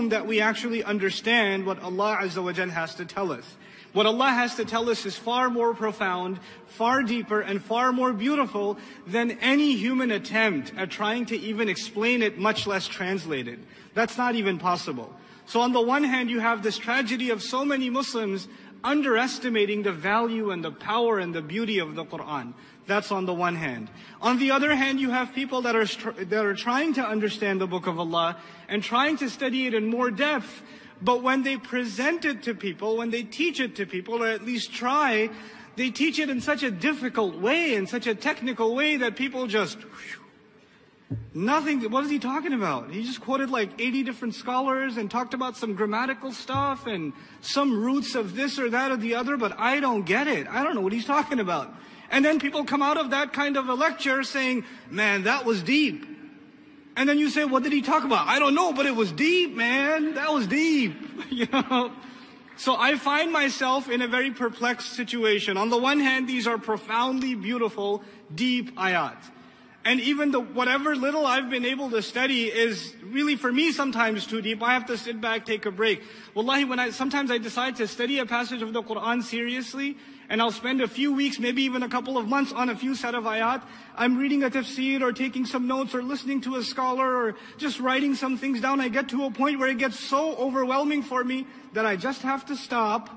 assume that we actually understand what Allah Azza wa has to tell us. What Allah has to tell us is far more profound, far deeper, and far more beautiful than any human attempt at trying to even explain it, much less translate it. That's not even possible. So on the one hand, you have this tragedy of so many Muslims underestimating the value and the power and the beauty of the Quran. That's on the one hand. On the other hand, you have people that are, that are trying to understand the book of Allah and trying to study it in more depth, but when they present it to people, when they teach it to people, or at least try, they teach it in such a difficult way, in such a technical way that people just, whew, nothing, what is he talking about? He just quoted like 80 different scholars and talked about some grammatical stuff and some roots of this or that or the other, but I don't get it. I don't know what he's talking about. And then people come out of that kind of a lecture saying, man, that was deep. And then you say, what did he talk about? I don't know, but it was deep, man. That was deep. you know? So I find myself in a very perplexed situation. On the one hand, these are profoundly beautiful, deep ayat. And even the whatever little I've been able to study is really for me sometimes too deep. I have to sit back, take a break. Wallahi, when I sometimes I decide to study a passage of the Quran seriously, and I'll spend a few weeks, maybe even a couple of months on a few set of ayat. I'm reading a tafsir or taking some notes or listening to a scholar or just writing some things down. I get to a point where it gets so overwhelming for me that I just have to stop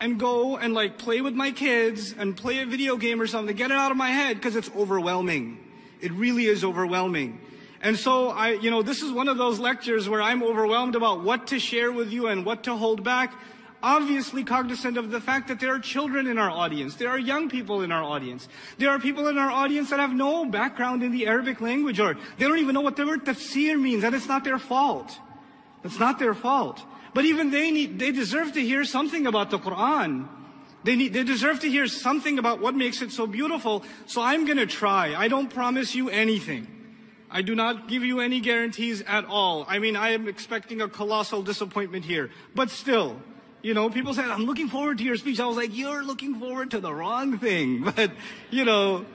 and go and like play with my kids and play a video game or something, get it out of my head because it's overwhelming. It really is overwhelming. And so I, you know, this is one of those lectures where I'm overwhelmed about what to share with you and what to hold back obviously cognizant of the fact that there are children in our audience. There are young people in our audience. There are people in our audience that have no background in the Arabic language or they don't even know what the word tafsir means and it's not their fault. It's not their fault. But even they need, they deserve to hear something about the Quran. They need, they deserve to hear something about what makes it so beautiful. So I'm gonna try. I don't promise you anything. I do not give you any guarantees at all. I mean, I am expecting a colossal disappointment here. But still, you know, people said, I'm looking forward to your speech. I was like, you're looking forward to the wrong thing. But, you know,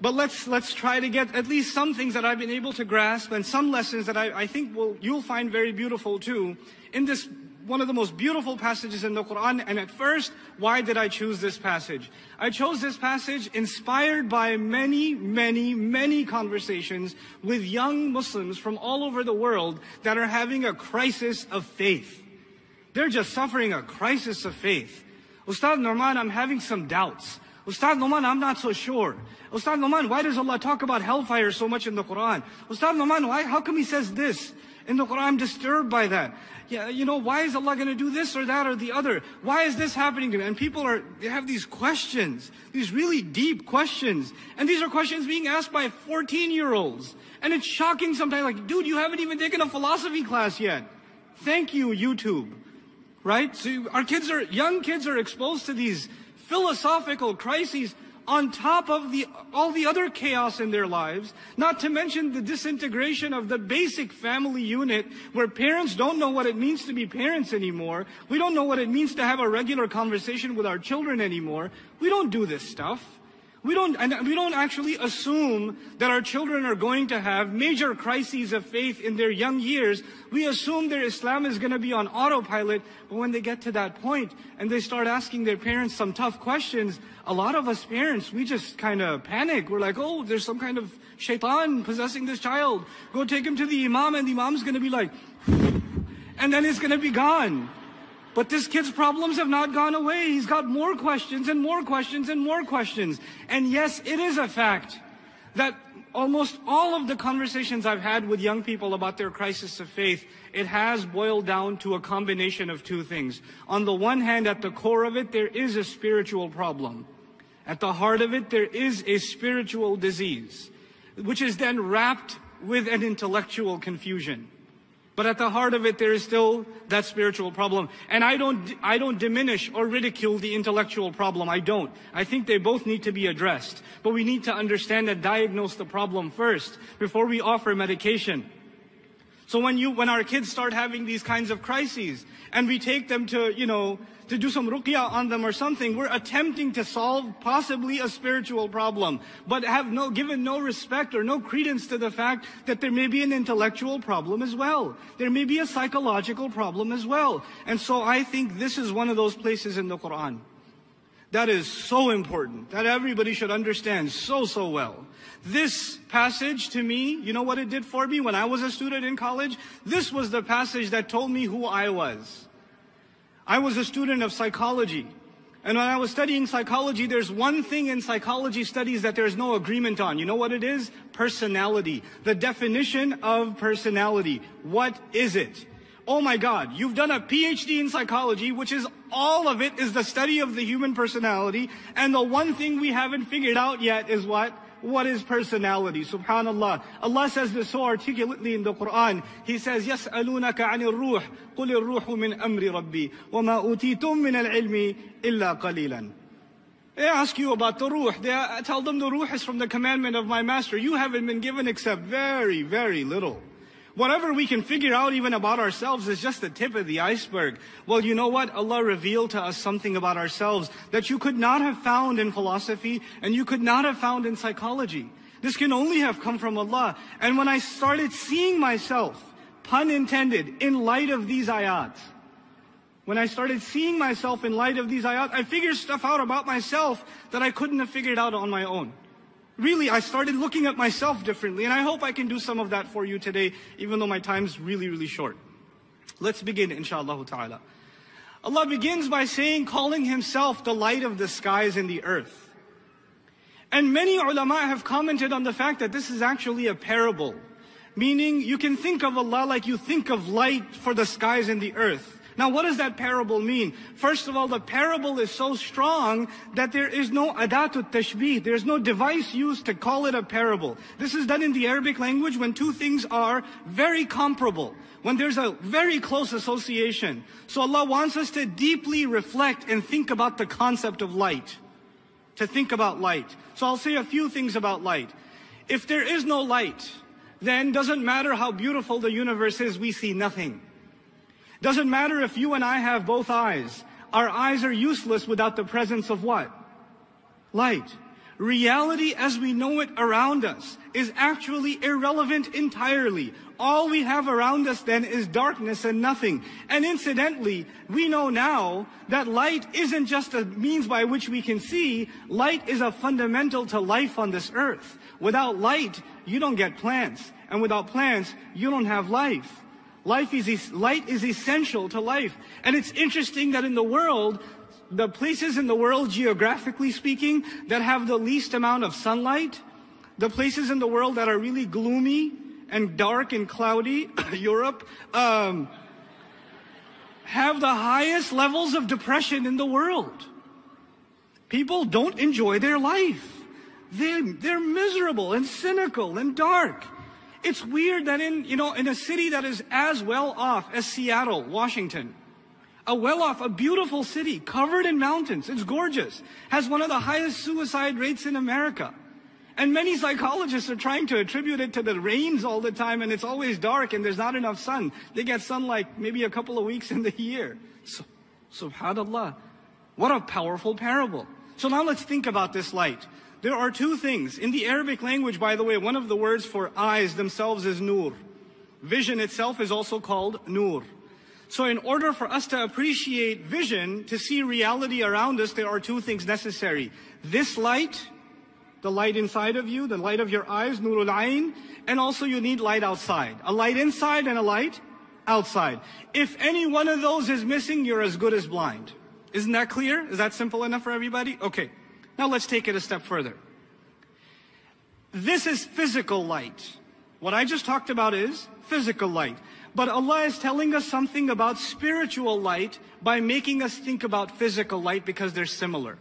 but let's, let's try to get at least some things that I've been able to grasp and some lessons that I, I think will, you'll find very beautiful too in this one of the most beautiful passages in the Quran. And at first, why did I choose this passage? I chose this passage inspired by many, many, many conversations with young Muslims from all over the world that are having a crisis of faith. They're just suffering a crisis of faith. Ustad Nouman, I'm having some doubts. Ustad Nouman, I'm not so sure. Ustad Nouman, why does Allah talk about hellfire so much in the Quran? Ustad Nouman, why, how come He says this in the Quran? I'm disturbed by that. Yeah, you know, why is Allah going to do this or that or the other? Why is this happening to me? And people are, they have these questions, these really deep questions. And these are questions being asked by 14 year olds. And it's shocking sometimes, like, dude, you haven't even taken a philosophy class yet. Thank you, YouTube right? So our kids are, young kids are exposed to these philosophical crises on top of the, all the other chaos in their lives, not to mention the disintegration of the basic family unit where parents don't know what it means to be parents anymore. We don't know what it means to have a regular conversation with our children anymore. We don't do this stuff. We don't, and we don't actually assume that our children are going to have major crises of faith in their young years. We assume their Islam is going to be on autopilot, but when they get to that point and they start asking their parents some tough questions, a lot of us parents, we just kind of panic. We're like, oh, there's some kind of shaitan possessing this child. Go take him to the imam and the imam's going to be like, and then it's going to be gone. But this kid's problems have not gone away. He's got more questions and more questions and more questions. And yes, it is a fact that almost all of the conversations I've had with young people about their crisis of faith, it has boiled down to a combination of two things. On the one hand, at the core of it, there is a spiritual problem. At the heart of it, there is a spiritual disease, which is then wrapped with an intellectual confusion. But at the heart of it, there is still that spiritual problem. And I don't, I don't diminish or ridicule the intellectual problem. I don't. I think they both need to be addressed. But we need to understand and diagnose the problem first before we offer medication. So when you, when our kids start having these kinds of crises and we take them to, you know, to do some ruqya on them or something, we're attempting to solve possibly a spiritual problem, but have no, given no respect or no credence to the fact that there may be an intellectual problem as well. There may be a psychological problem as well. And so I think this is one of those places in the Quran that is so important that everybody should understand so, so well. This passage to me, you know what it did for me when I was a student in college? This was the passage that told me who I was. I was a student of psychology. And when I was studying psychology, there's one thing in psychology studies that there's no agreement on. You know what it is? Personality. The definition of personality. What is it? Oh my God, you've done a PhD in psychology, which is all of it is the study of the human personality. And the one thing we haven't figured out yet is what? What is personality? Subhanallah. Allah says this so articulately in the Quran. He says, يَسْأَلُونَكَ عَنِ الرُّوحِ قُلِ الرُّوحُ مِنْ أَمْرِ رَبِّي وَمَا أُوتِيتُم مِنَ الْعِلْمِ إِلَّا قَلِيلًا They ask you about the ruh. They tell them the ruh is from the commandment of my master. You haven't been given except very, very little. Whatever we can figure out even about ourselves is just the tip of the iceberg. Well, you know what? Allah revealed to us something about ourselves that you could not have found in philosophy and you could not have found in psychology. This can only have come from Allah. And when I started seeing myself, pun intended, in light of these ayats, when I started seeing myself in light of these ayat, I figured stuff out about myself that I couldn't have figured out on my own really, I started looking at myself differently. And I hope I can do some of that for you today, even though my time's really, really short. Let's begin, inshallah ta'ala. Allah begins by saying, calling himself the light of the skies and the earth. And many ulama have commented on the fact that this is actually a parable. Meaning, you can think of Allah like you think of light for the skies and the earth. Now, what does that parable mean? First of all, the parable is so strong that there is no adatu tashbih. There's no device used to call it a parable. This is done in the Arabic language when two things are very comparable. When there's a very close association. So Allah wants us to deeply reflect and think about the concept of light. To think about light. So I'll say a few things about light. If there is no light, then doesn't matter how beautiful the universe is, we see nothing. Doesn't matter if you and I have both eyes. Our eyes are useless without the presence of what? Light. Reality as we know it around us is actually irrelevant entirely. All we have around us then is darkness and nothing. And incidentally, we know now that light isn't just a means by which we can see. Light is a fundamental to life on this earth. Without light, you don't get plants. And without plants, you don't have life. Life is, light is essential to life. And it's interesting that in the world, the places in the world, geographically speaking, that have the least amount of sunlight, the places in the world that are really gloomy and dark and cloudy, Europe, um, have the highest levels of depression in the world. People don't enjoy their life. They, they're miserable and cynical and dark. It's weird that in, you know, in a city that is as well off as Seattle, Washington, a well off, a beautiful city covered in mountains, it's gorgeous, has one of the highest suicide rates in America. And many psychologists are trying to attribute it to the rains all the time and it's always dark and there's not enough sun. They get sunlight maybe a couple of weeks in the year. So, subhanallah. What a powerful parable. So now let's think about this light. There are two things. In the Arabic language, by the way, one of the words for eyes themselves is nur. Vision itself is also called nur. So in order for us to appreciate vision, to see reality around us, there are two things necessary. This light, the light inside of you, the light of your eyes, nurul ayn, and also you need light outside. A light inside and a light outside. If any one of those is missing, you're as good as blind. Isn't that clear? Is that simple enough for everybody? Okay. Now let's take it a step further. This is physical light. What I just talked about is physical light. But Allah is telling us something about spiritual light by making us think about physical light because they're similar.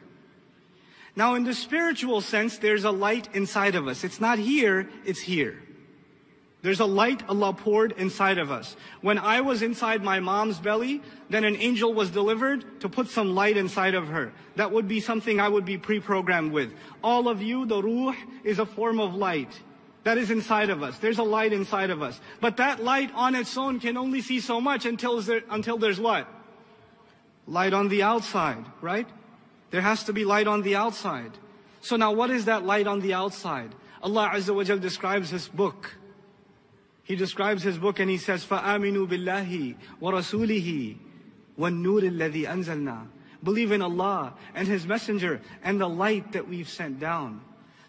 Now in the spiritual sense, there's a light inside of us. It's not here, it's here. There's a light Allah poured inside of us. When I was inside my mom's belly, then an angel was delivered to put some light inside of her. That would be something I would be pre-programmed with. All of you, the ruh is a form of light. that is inside of us. There's a light inside of us. But that light on its own can only see so much until, there, until there's what? Light on the outside, right? There has to be light on the outside. So now what is that light on the outside? Allah Azza wa Jal describes His book. He describes His book and He says, فَآمِنُوا بِاللَّهِ وَرَسُولِهِ وَالنُّورِ الَّذِي أَنزَلْنَا Believe in Allah and His Messenger and the light that we've sent down.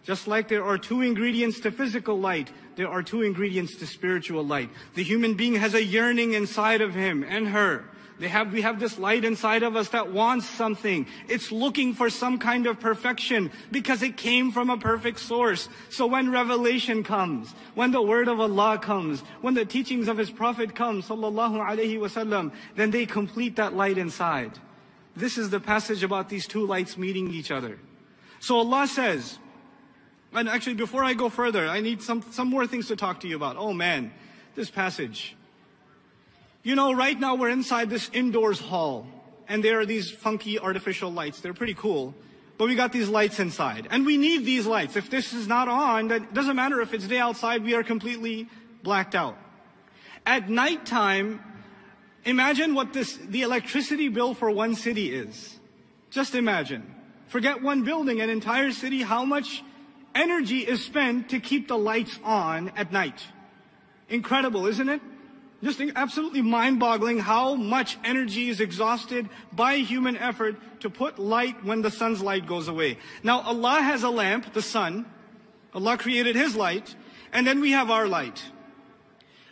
Just like there are two ingredients to physical light, there are two ingredients to spiritual light. The human being has a yearning inside of him and her. they have, we have this light inside of us that wants something. It's looking for some kind of perfection because it came from a perfect source. So when revelation comes, when the word of Allah comes, when the teachings of His Prophet come, sallallahu alaihi wasallam, then they complete that light inside. This is the passage about these two lights meeting each other. So Allah says, and actually, before I go further, I need some, some more things to talk to you about. Oh man, this passage. You know, right now we're inside this indoors hall, and there are these funky artificial lights. They're pretty cool. But we got these lights inside. And we need these lights. If this is not on, then it doesn't matter if it's day outside, we are completely blacked out. At nighttime, imagine what this, the electricity bill for one city is. Just imagine. Forget one building, an entire city, how much energy is spent to keep the lights on at night. Incredible, isn't it? Just absolutely mind-boggling how much energy is exhausted by human effort to put light when the sun's light goes away. Now Allah has a lamp, the sun. Allah created His light, and then we have our light.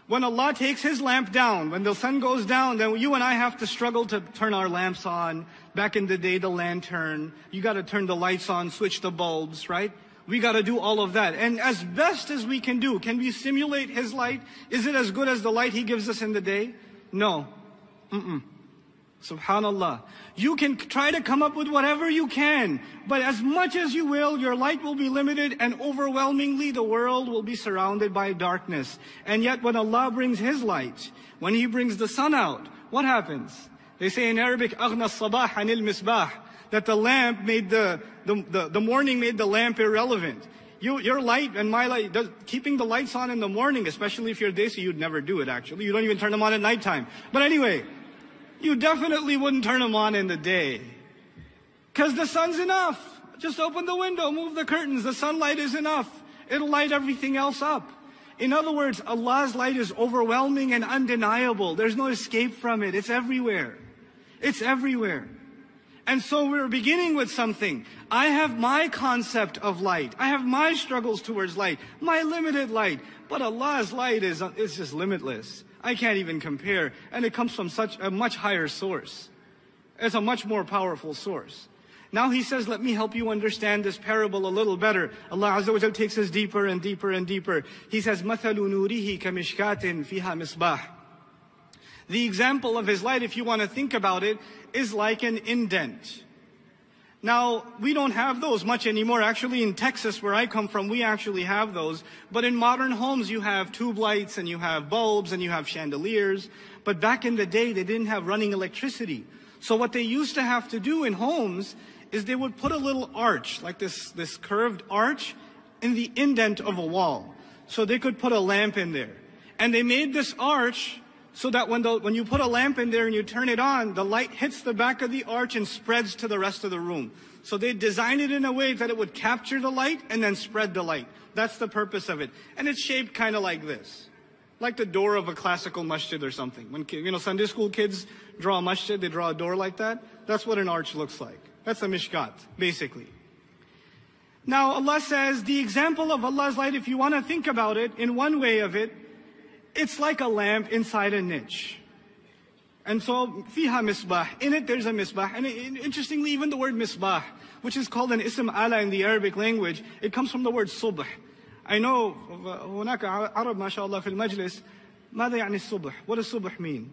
When Allah takes His lamp down, when the sun goes down, then you and I have to struggle to turn our lamps on. Back in the day, the lantern. You gotta turn the lights on, switch the bulbs, right? We got to do all of that. And as best as we can do, can we simulate His light? Is it as good as the light He gives us in the day? No. Mm-mm. Subhanallah. You can try to come up with whatever you can, but as much as you will, your light will be limited and overwhelmingly the world will be surrounded by darkness. And yet when Allah brings His light, when He brings the sun out, what happens? They say in Arabic, أغنى الصباح عن المصباح that the lamp made the, the, the, the morning made the lamp irrelevant. You, your light and my light, does, keeping the lights on in the morning, especially if you're Desi, you'd never do it actually. You don't even turn them on at nighttime. But anyway, you definitely wouldn't turn them on in the day. Cause the sun's enough. Just open the window, move the curtains. The sunlight is enough. It'll light everything else up. In other words, Allah's light is overwhelming and undeniable. There's no escape from it. It's everywhere. It's everywhere. And so we're beginning with something. I have my concept of light. I have my struggles towards light, my limited light. But Allah's light is, is just limitless. I can't even compare. And it comes from such a much higher source. It's a much more powerful source. Now he says, let me help you understand this parable a little better. Allah Azza wa Jal takes us deeper and deeper and deeper. He says, مَثَلُ نُورِهِ كَمِشْكَاتٍ فِيهَا مِصْبَاحٍ the example of his light, if you want to think about it, is like an indent. Now, we don't have those much anymore. Actually, in Texas, where I come from, we actually have those. But in modern homes, you have tube lights and you have bulbs and you have chandeliers. But back in the day, they didn't have running electricity. So what they used to have to do in homes is they would put a little arch, like this, this curved arch, in the indent of a wall. So they could put a lamp in there. And they made this arch so that when, the, when you put a lamp in there and you turn it on, the light hits the back of the arch and spreads to the rest of the room. So they designed it in a way that it would capture the light and then spread the light. That's the purpose of it. And it's shaped kind of like this. Like the door of a classical masjid or something. When, you know, Sunday school kids draw a masjid, they draw a door like that. That's what an arch looks like. That's a mishkat, basically. Now Allah says the example of Allah's light, if you want to think about it, in one way of it, it's like a lamp inside a niche. And so, fiha misbah. In it, there's a misbah. And interestingly, even the word misbah, which is called an ism ala in the Arabic language, it comes from the word subh. I know, هناك عرب ما شاء الله في المجلس ماذا يعني الصبح? What does subh mean?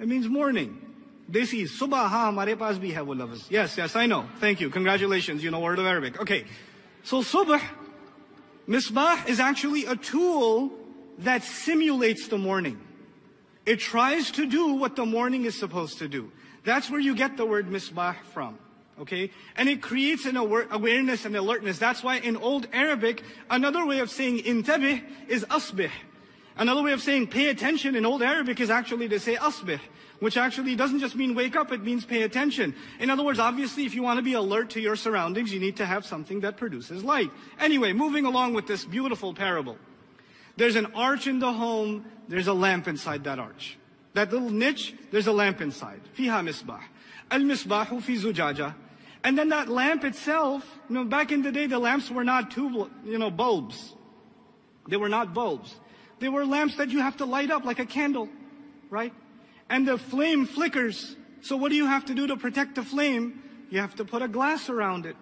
It means morning. They see subah ha hamare paas bhi hai wo lafz. Yes, yes, I know. Thank you. Congratulations. You know word of Arabic. Okay. So subh, misbah is actually a tool that simulates the morning. It tries to do what the morning is supposed to do. That's where you get the word misbah from. Okay? And it creates an awareness and alertness. That's why in Old Arabic, another way of saying intabih is asbih. Another way of saying pay attention in Old Arabic is actually to say asbih, which actually doesn't just mean wake up, it means pay attention. In other words, obviously, if you want to be alert to your surroundings, you need to have something that produces light. Anyway, moving along with this beautiful parable. There's an arch in the home, there's a lamp inside that arch. That little niche, there's a lamp inside. Fiha misbah. Al-misbahu fi zujaja. And then that lamp itself, you know, back in the day, the lamps were not tube, you know, bulbs. They were not bulbs. They were lamps that you have to light up like a candle, right? And the flame flickers. So what do you have to do to protect the flame? You have to put a glass around it.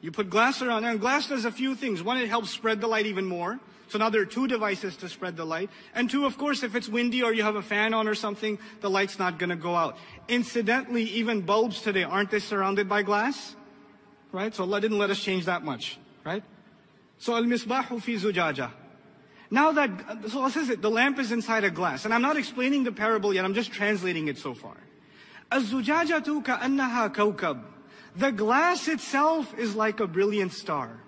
You put glass around it, and glass does a few things. One, it helps spread the light even more. So now there are two devices to spread the light. And two, of course, if it's windy or you have a fan on or something, the light's not gonna go out. Incidentally, even bulbs today, aren't they surrounded by glass? Right? So Allah didn't let us change that much, right? So al-misbahu fi zujaja. Now that, so Allah says it, the lamp is inside a glass. And I'm not explaining the parable yet, I'm just translating it so far. الزجاجة كأنها كوكب. The glass itself is like a brilliant star.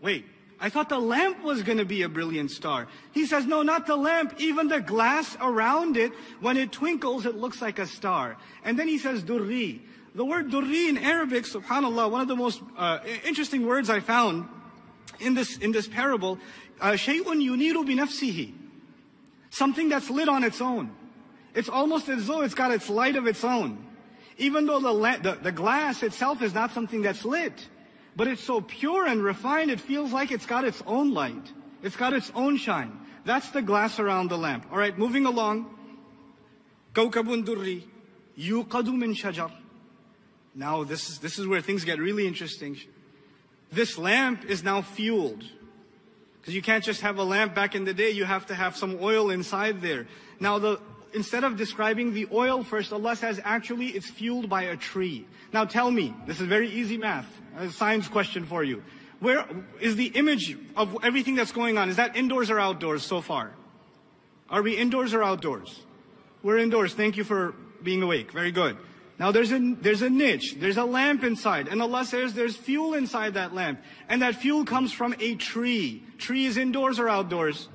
Wait, I thought the lamp was going to be a brilliant star. He says, no, not the lamp, even the glass around it, when it twinkles, it looks like a star. And then he says, durri. The word durri in Arabic, subhanAllah, one of the most uh, interesting words I found in this, in this parable, uh, shay'un yuniru binafsihi. Something that's lit on its own. It's almost as though it's got its light of its own. Even though the, the, the glass itself is not something that's lit But it's so pure and refined, it feels like it's got its own light. It's got its own shine. That's the glass around the lamp. All right, moving along. كوكب دري يوقد من شجر. Now this is, this is where things get really interesting. This lamp is now fueled. Because you can't just have a lamp back in the day, you have to have some oil inside there. Now the, instead of describing the oil first, Allah says actually it's fueled by a tree. Now tell me, this is very easy math a science question for you. Where is the image of everything that's going on? Is that indoors or outdoors so far? Are we indoors or outdoors? We're indoors. Thank you for being awake. Very good. Now there's a, there's a niche. There's a lamp inside. And Allah says there's fuel inside that lamp. And that fuel comes from a tree. Tree is indoors or outdoors?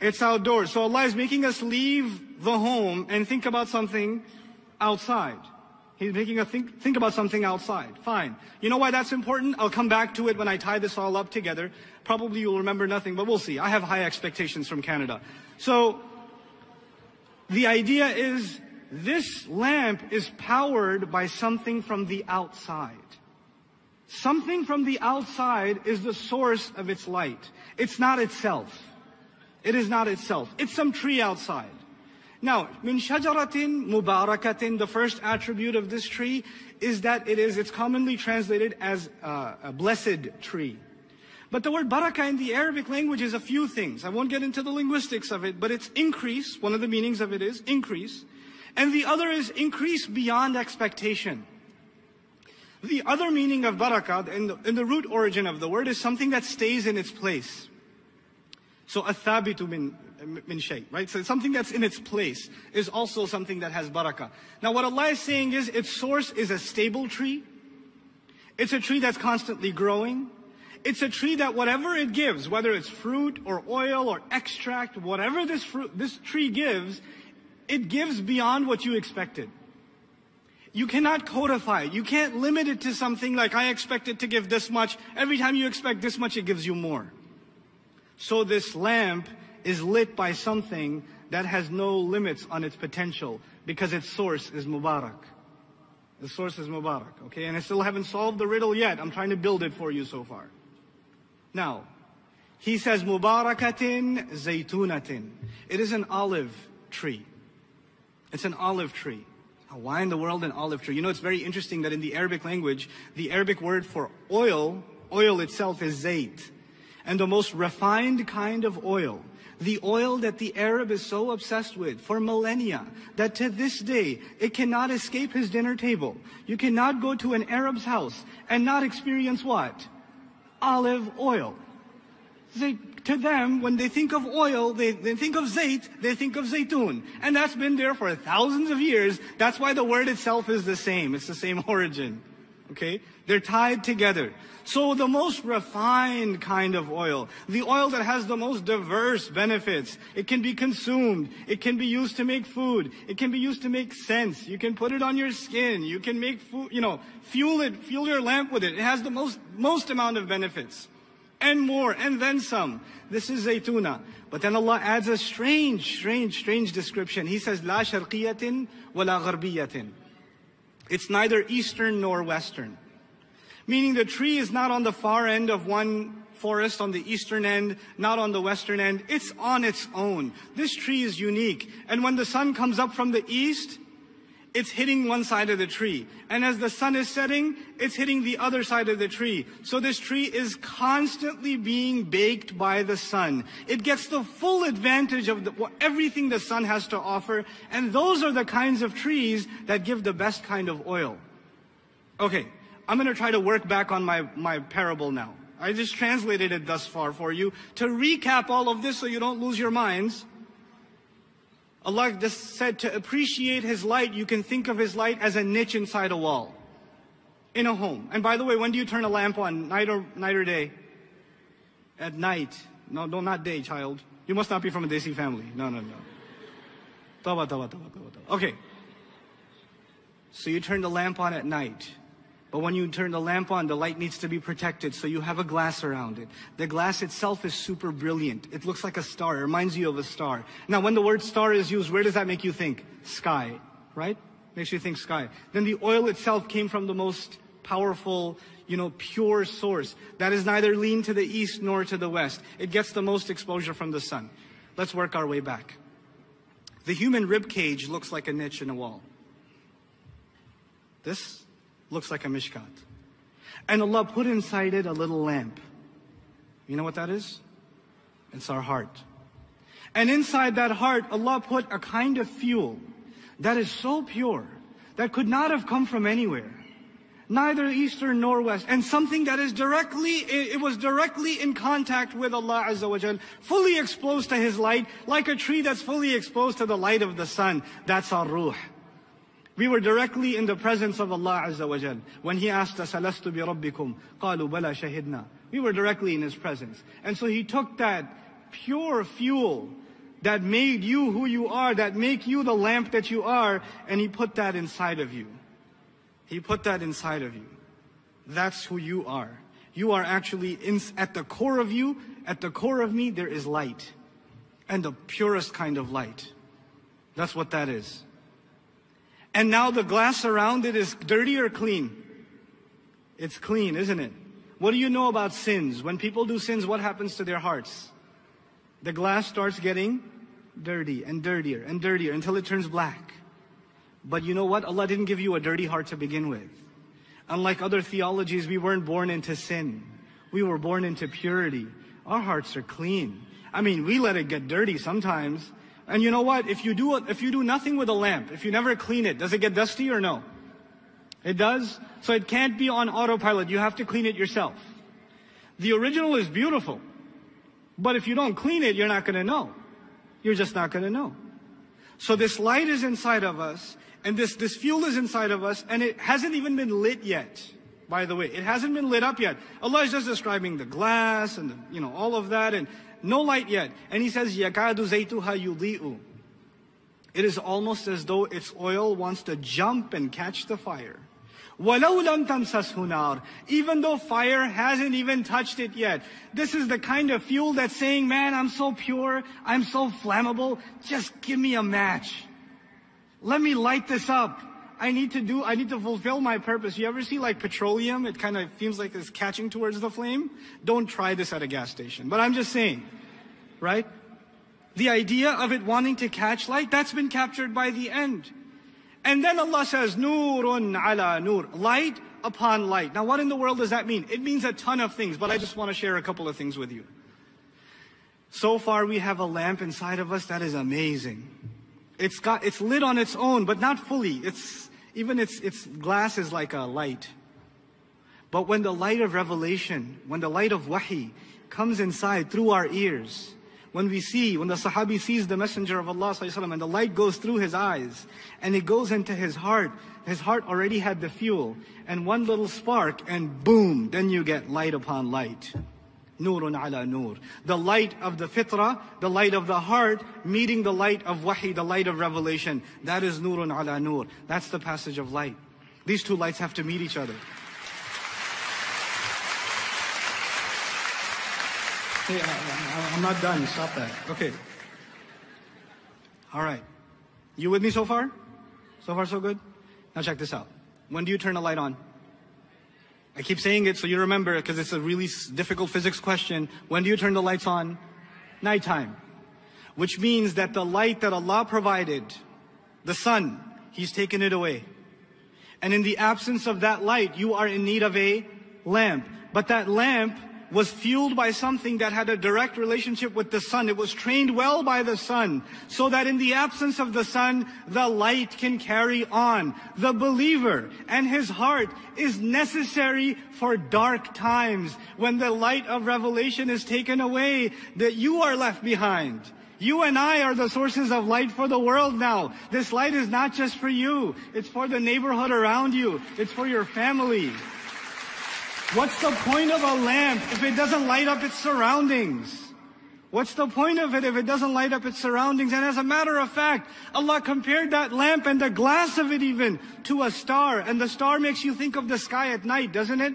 It's outdoors. So Allah is making us leave the home and think about something outside. He's making us think, think about something outside. Fine. You know why that's important? I'll come back to it when I tie this all up together. Probably you'll remember nothing, but we'll see. I have high expectations from Canada. So, the idea is this lamp is powered by something from the outside. Something from the outside is the source of its light. It's not itself. It is not itself. It's some tree outside. Now, min shajaratin mubarakatin, the first attribute of this tree is that it is, it's commonly translated as uh, a blessed tree. But the word barakah in the Arabic language is a few things. I won't get into the linguistics of it, but it's increase. One of the meanings of it is increase. And the other is increase beyond expectation. The other meaning of barakah in the, in the root origin of the word is something that stays in its place. So athabitu min min shay, right? So something that's in its place is also something that has barakah. Now what Allah is saying is its source is a stable tree. It's a tree that's constantly growing. It's a tree that whatever it gives, whether it's fruit or oil or extract, whatever this fruit, this tree gives, it gives beyond what you expected. You cannot codify it. You can't limit it to something like, I expect it to give this much. Every time you expect this much, it gives you more. So this lamp is lit by something that has no limits on its potential because its source is Mubarak. The source is Mubarak, okay? And I still haven't solved the riddle yet. I'm trying to build it for you so far. Now, he says Mubarakatin Zaytunatin. It is an olive tree. It's an olive tree. Now, why in the world an olive tree? You know, it's very interesting that in the Arabic language, the Arabic word for oil, oil itself is zayt. And the most refined kind of oil the oil that the Arab is so obsessed with for millennia that to this day it cannot escape his dinner table. You cannot go to an Arab's house and not experience what? Olive oil. They, to them, when they think of oil, they, they think of zayt, they think of zaytun. And that's been there for thousands of years. That's why the word itself is the same. It's the same origin. Okay? They're tied together. So the most refined kind of oil, the oil that has the most diverse benefits, it can be consumed, it can be used to make food, it can be used to make sense. you can put it on your skin, you can make food, you know, fuel it, fuel your lamp with it. It has the most, most amount of benefits. And more, and then some. This is zaytuna. But then Allah adds a strange, strange, strange description. He says, La sharqiyatin wa la gharbiyatin. It's neither eastern nor western. Meaning the tree is not on the far end of one forest on the eastern end, not on the western end. It's on its own. This tree is unique. And when the sun comes up from the east, it's hitting one side of the tree. And as the sun is setting, it's hitting the other side of the tree. So this tree is constantly being baked by the sun. It gets the full advantage of the, everything the sun has to offer. And those are the kinds of trees that give the best kind of oil. Okay, I'm going to try to work back on my, my parable now. I just translated it thus far for you to recap all of this so you don't lose your minds. Allah just said to appreciate His light, you can think of His light as a niche inside a wall. In a home. And by the way, when do you turn a lamp on? Night or, night or day? At night. No, no, not day, child. You must not be from a Desi family. No, no, no. Okay. So you turn the lamp on at night. But when you turn the lamp on, the light needs to be protected, so you have a glass around it. The glass itself is super brilliant. It looks like a star. It reminds you of a star. Now, when the word star is used, where does that make you think? Sky, right? Makes you think sky. Then the oil itself came from the most powerful, you know, pure source that is neither lean to the east nor to the west. It gets the most exposure from the sun. Let's work our way back. The human rib cage looks like a niche in a wall. This looks like a mishkat. And Allah put inside it a little lamp. You know what that is? It's our heart. And inside that heart, Allah put a kind of fuel that is so pure that could not have come from anywhere. Neither eastern nor west. And something that is directly, it was directly in contact with Allah Azza wa Jal, fully exposed to His light, like a tree that's fully exposed to the light of the sun. That's our ruh. We were directly in the presence of Allah Azza wa Jal. When He asked us, Alastu bi rabbikum? Qalu bala shahidna. We were directly in His presence. And so He took that pure fuel that made you who you are, that make you the lamp that you are, and He put that inside of you. He put that inside of you. That's who you are. You are actually in, at the core of you, at the core of me, there is light. And the purest kind of light. That's what that is. And now the glass around it is dirty or clean? It's clean, isn't it? What do you know about sins? When people do sins, what happens to their hearts? The glass starts getting dirty and dirtier and dirtier until it turns black. But you know what? Allah didn't give you a dirty heart to begin with. Unlike other theologies, we weren't born into sin. We were born into purity. Our hearts are clean. I mean, we let it get dirty sometimes. And you know what? If you do if you do nothing with a lamp, if you never clean it, does it get dusty or no? It does. So it can't be on autopilot. You have to clean it yourself. The original is beautiful. But if you don't clean it, you're not going to know. You're just not going to know. So this light is inside of us, and this, this fuel is inside of us, and it hasn't even been lit yet. By the way, it hasn't been lit up yet. Allah is just describing the glass and the, you know all of that, and no light yet. And he says, Yakadu zaytuha yudi'u. It is almost as though its oil wants to jump and catch the fire. Even though fire hasn't even touched it yet. This is the kind of fuel that's saying, man, I'm so pure, I'm so flammable, just give me a match. Let me light this up. I need to do, I need to fulfill my purpose. You ever see like petroleum? It kind of feels like it's catching towards the flame. Don't try this at a gas station. But I'm just saying right? The idea of it wanting to catch light, that's been captured by the end. And then Allah says, Nurun ala nur, light upon light. Now what in the world does that mean? It means a ton of things, but I just want to share a couple of things with you. So far we have a lamp inside of us that is amazing. It's got, it's lit on its own, but not fully. It's even its, its glass is like a light. But when the light of revelation, when the light of wahi comes inside through our ears, when we see, when the Sahabi sees the Messenger of Allah and the light goes through his eyes and it goes into his heart, his heart already had the fuel and one little spark and boom, then you get light upon light. Nurun ala nur. The light of the fitrah, the light of the heart, meeting the light of wahi, the light of revelation. That is nurun ala nur. That's the passage of light. These two lights have to meet each other. Hey, I, am not done. Stop that. Okay. All right. You with me so far? So far, so good? Now check this out. When do you turn the light on? I keep saying it so you remember because it's a really difficult physics question. When do you turn the lights on? Nighttime. Which means that the light that Allah provided, the sun, He's taken it away. And in the absence of that light, you are in need of a lamp. But that lamp was fueled by something that had a direct relationship with the sun. It was trained well by the sun so that in the absence of the sun, the light can carry on. The believer and his heart is necessary for dark times when the light of revelation is taken away that you are left behind. You and I are the sources of light for the world now. This light is not just for you. It's for the neighborhood around you. It's for your family. What's the point of a lamp if it doesn't light up its surroundings? What's the point of it if it doesn't light up its surroundings? And as a matter of fact, Allah compared that lamp and the glass of it even to a star. And the star makes you think of the sky at night, doesn't it?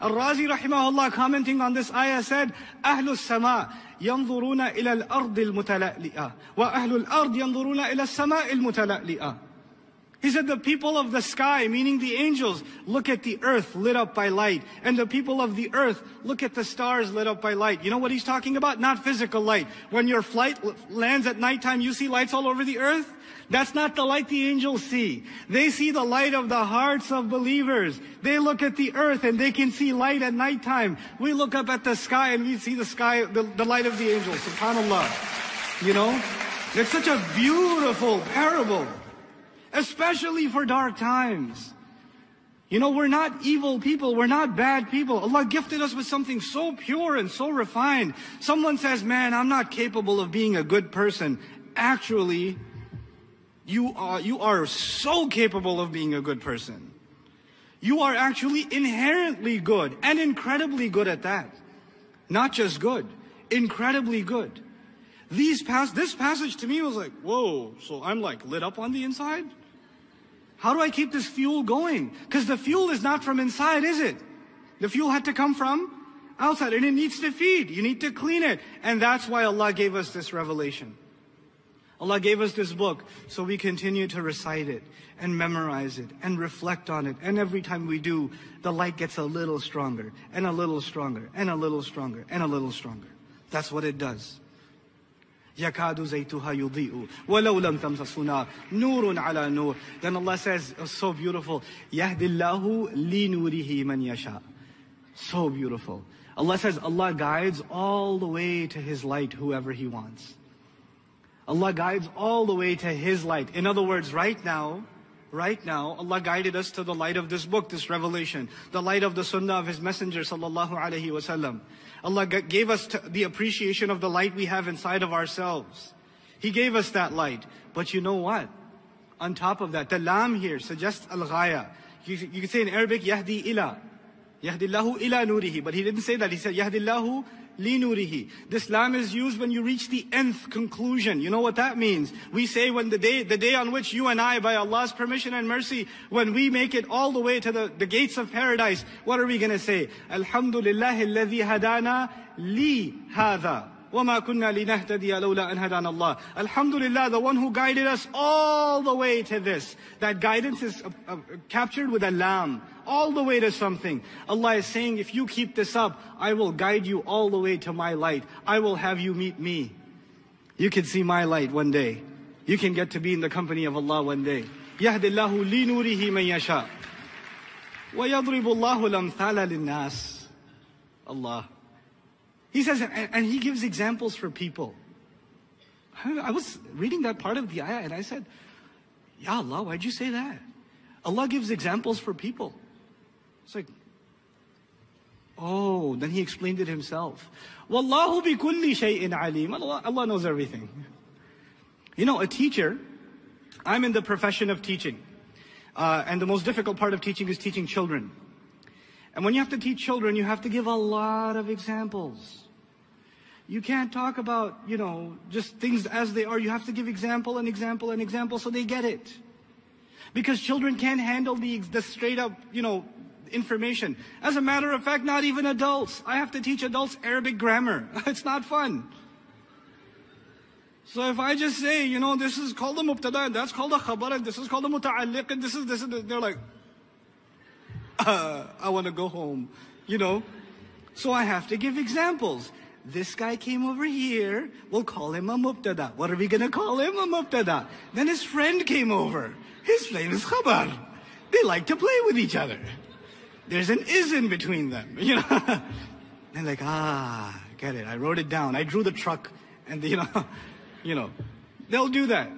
Al-Razi rahimahullah commenting on this ayah said, أهل السماء ينظرون إلى الأرض المتلألئة وأهل الأرض ينظرون إلى السماء المتلألئة he said the people of the sky, meaning the angels, look at the earth lit up by light. And the people of the earth look at the stars lit up by light. You know what he's talking about? Not physical light. When your flight lands at nighttime, you see lights all over the earth? That's not the light the angels see. They see the light of the hearts of believers. They look at the earth and they can see light at nighttime. We look up at the sky and we see the sky, the, the light of the angels. SubhanAllah. You know? It's such a beautiful parable especially for dark times. You know, we're not evil people. We're not bad people. Allah gifted us with something so pure and so refined. Someone says, man, I'm not capable of being a good person. Actually, you are, you are so capable of being a good person. You are actually inherently good and incredibly good at that. Not just good, incredibly good. These pas- this passage to me was like, whoa, so I'm like lit up on the inside? How do I keep this fuel going? Because the fuel is not from inside, is it? The fuel had to come from outside and it needs to feed. You need to clean it. And that's why Allah gave us this revelation. Allah gave us this book so we continue to recite it and memorize it and reflect on it. And every time we do, the light gets a little stronger and a little stronger and a little stronger and a little stronger. That's what it does. يكاد زيتها يضيء ولو لم تمسسه نور على نور then Allah says oh, so beautiful يهدي الله لنوره من يشاء so beautiful Allah says Allah guides all the way to His light whoever He wants Allah guides all the way to His light in other words right now Right now, Allah guided us to the light of this book, this revelation, the light of the sunnah of His Messenger sallallahu alaihi wasallam. Allah gave us the appreciation of the light we have inside of ourselves. He gave us that light. But you know what? On top of that, the lam here suggests al-ghaya. You, you can say in Arabic, yahdi ila. Yahdi lahu ila nurihi. But he didn't say that. He said, yahdi lahu linurihi. This lam is used when you reach the nth conclusion. You know what that means? We say when the day, the day on which you and I, by Allah's permission and mercy, when we make it all the way to the, the gates of paradise, what are we going to say? Alhamdulillah alladhi hadana li hadha. وَمَا كُنَّا لِنَهْتَدِيَ لَوْلَا أَنْ هَدَانَ اللَّهِ Alhamdulillah, the one who guided us all the way to this. That guidance is uh, uh, captured with a lam, all the way to something. Allah is saying, if you keep this up, I will guide you all the way to my light. I will have you meet me. You can see my light one day. You can get to be in the company of Allah one day. يَهْدِ اللَّهُ لِنُورِهِ مَنْ يَشَاءُ وَيَضْرِبُ اللَّهُ الْأَمْثَالَ لِلنَّاسِ Allah. He says, and he gives examples for people. I was reading that part of the ayah and I said, Ya Allah, why'd you say that? Allah gives examples for people. It's like, Oh, then he explained it himself. Wallahu bi kulli shay'in alim. Allah, Allah knows everything. You know, a teacher, I'm in the profession of teaching. Uh, and the most difficult part of teaching is teaching children. And when you have to teach children, you have to give a lot of examples. You can't talk about, you know, just things as they are. You have to give example and example and example so they get it. Because children can't handle the, the straight up, you know, information. As a matter of fact, not even adults. I have to teach adults Arabic grammar. It's not fun. So if I just say, you know, this is called a mubtada, and that's called a khabar, and this is called a muta'alliq, and this is this, and they're like, uh, I want to go home, you know. So I have to give examples. This guy came over here, we'll call him a mubtada. What are we going to call him? A mubtada. Then his friend came over. His name is khabar. They like to play with each other. There's an is in between them, you know. and like, ah, get it. I wrote it down. I drew the truck and, you know, you know, they'll do that.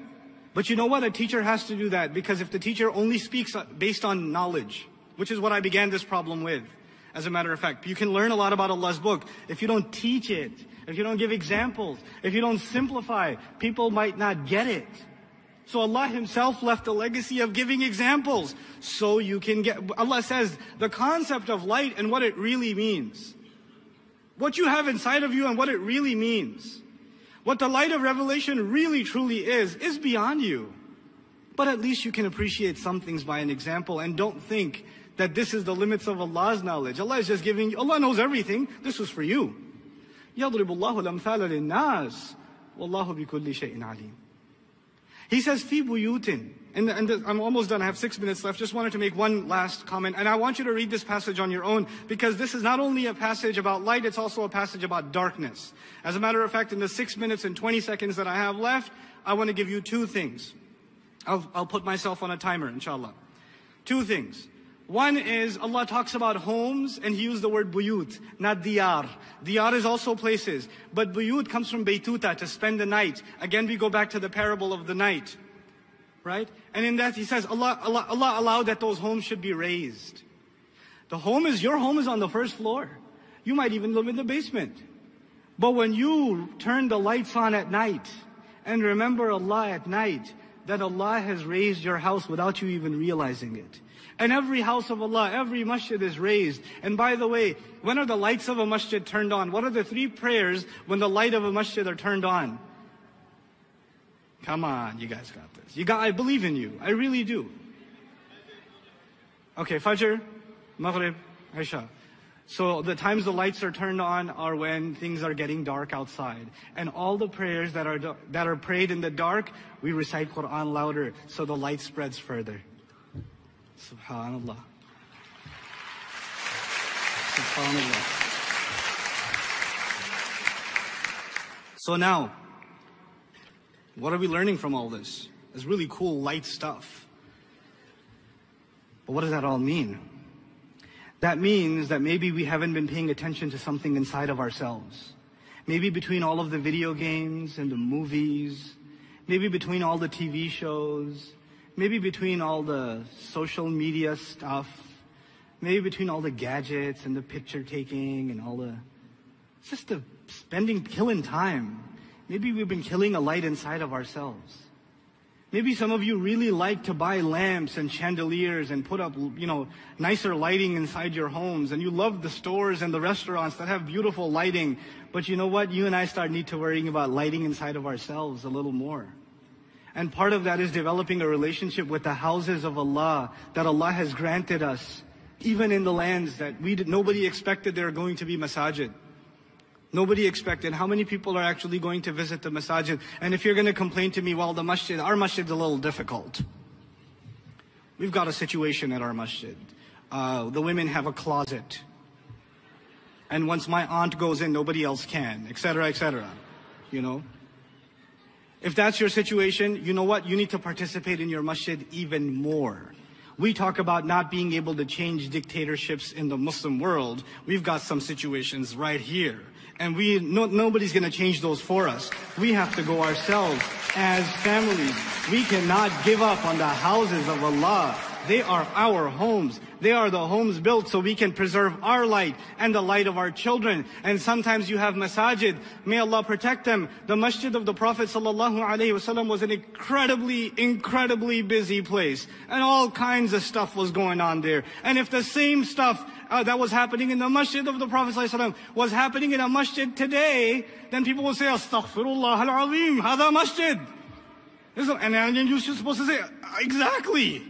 But you know what? A teacher has to do that because if the teacher only speaks based on knowledge, which is what I began this problem with, as a matter of fact, you can learn a lot about Allah's book. If you don't teach it, if you don't give examples, if you don't simplify, people might not get it. So Allah Himself left a legacy of giving examples so you can get, Allah says the concept of light and what it really means. What you have inside of you and what it really means. What the light of revelation really truly is, is beyond you. But at least you can appreciate some things by an example and don't think that this is the limits of Allah's knowledge. Allah is just giving, Allah knows everything. This was for you. يَضْرِبُ اللَّهُ الْأَمْثَالَ لِلنَّاسِ وَاللَّهُ بِكُلِّ شَيْءٍ عَلِيمٍ He says, فِي بُيُوتٍ and, and I'm almost done. I have six minutes left. Just wanted to make one last comment. And I want you to read this passage on your own because this is not only a passage about light, it's also a passage about darkness. As a matter of fact, in the six minutes and 20 seconds that I have left, I want to give you two things. I'll, I'll put myself on a timer, inshallah. Two things. One is Allah talks about homes and He used the word buyut, not diyar. Diyar is also places. But buyut comes from baytuta, to spend the night. Again, we go back to the parable of the night. Right? And in that He says, Allah, Allah, Allah allowed that those homes should be raised. The home is, your home is on the first floor. You might even live in the basement. But when you turn the lights on at night and remember Allah at night, that Allah has raised your house without you even realizing it. And every house of Allah, every masjid is raised. And by the way, when are the lights of a masjid turned on? What are the three prayers when the light of a masjid are turned on? Come on, you guys got this. You got, I believe in you. I really do. Okay, Fajr, Maghrib, Isha. So the times the lights are turned on are when things are getting dark outside. And all the prayers that are, that are prayed in the dark, we recite Quran louder so the light spreads further. Subhanallah. Subhanallah. So now, what are we learning from all this? It's really cool, light stuff. But what does that all mean? That means that maybe we haven't been paying attention to something inside of ourselves. Maybe between all of the video games and the movies, maybe between all the TV shows, maybe between all the social media stuff, maybe between all the gadgets and the picture taking and all the, it's just the spending, killing time. Maybe we've been killing a light inside of ourselves. Maybe some of you really like to buy lamps and chandeliers and put up, you know, nicer lighting inside your homes. And you love the stores and the restaurants that have beautiful lighting. But you know what? You and I start need to worrying about lighting inside of ourselves a little more. And part of that is developing a relationship with the houses of Allah that Allah has granted us, even in the lands that we did, nobody expected there are going to be masajid. Nobody expected. How many people are actually going to visit the masajid? And if you're going to complain to me, well, the masjid, our masjid is a little difficult. We've got a situation at our masjid. Uh, the women have a closet. And once my aunt goes in, nobody else can, etc., etc. You know? If that's your situation, you know what? You need to participate in your masjid even more. We talk about not being able to change dictatorships in the Muslim world. We've got some situations right here. And we, no, nobody's gonna change those for us. We have to go ourselves as families. We cannot give up on the houses of Allah They are our homes. They are the homes built so we can preserve our light and the light of our children. And sometimes you have masajid. May Allah protect them. The masjid of the Prophet wasallam was an incredibly, incredibly busy place. And all kinds of stuff was going on there. And if the same stuff uh, that was happening in the masjid of the Prophet ﷺ was happening in a masjid today, then people will say, Astaghfirullah al-azim, hada masjid. And then you're supposed to say, exactly.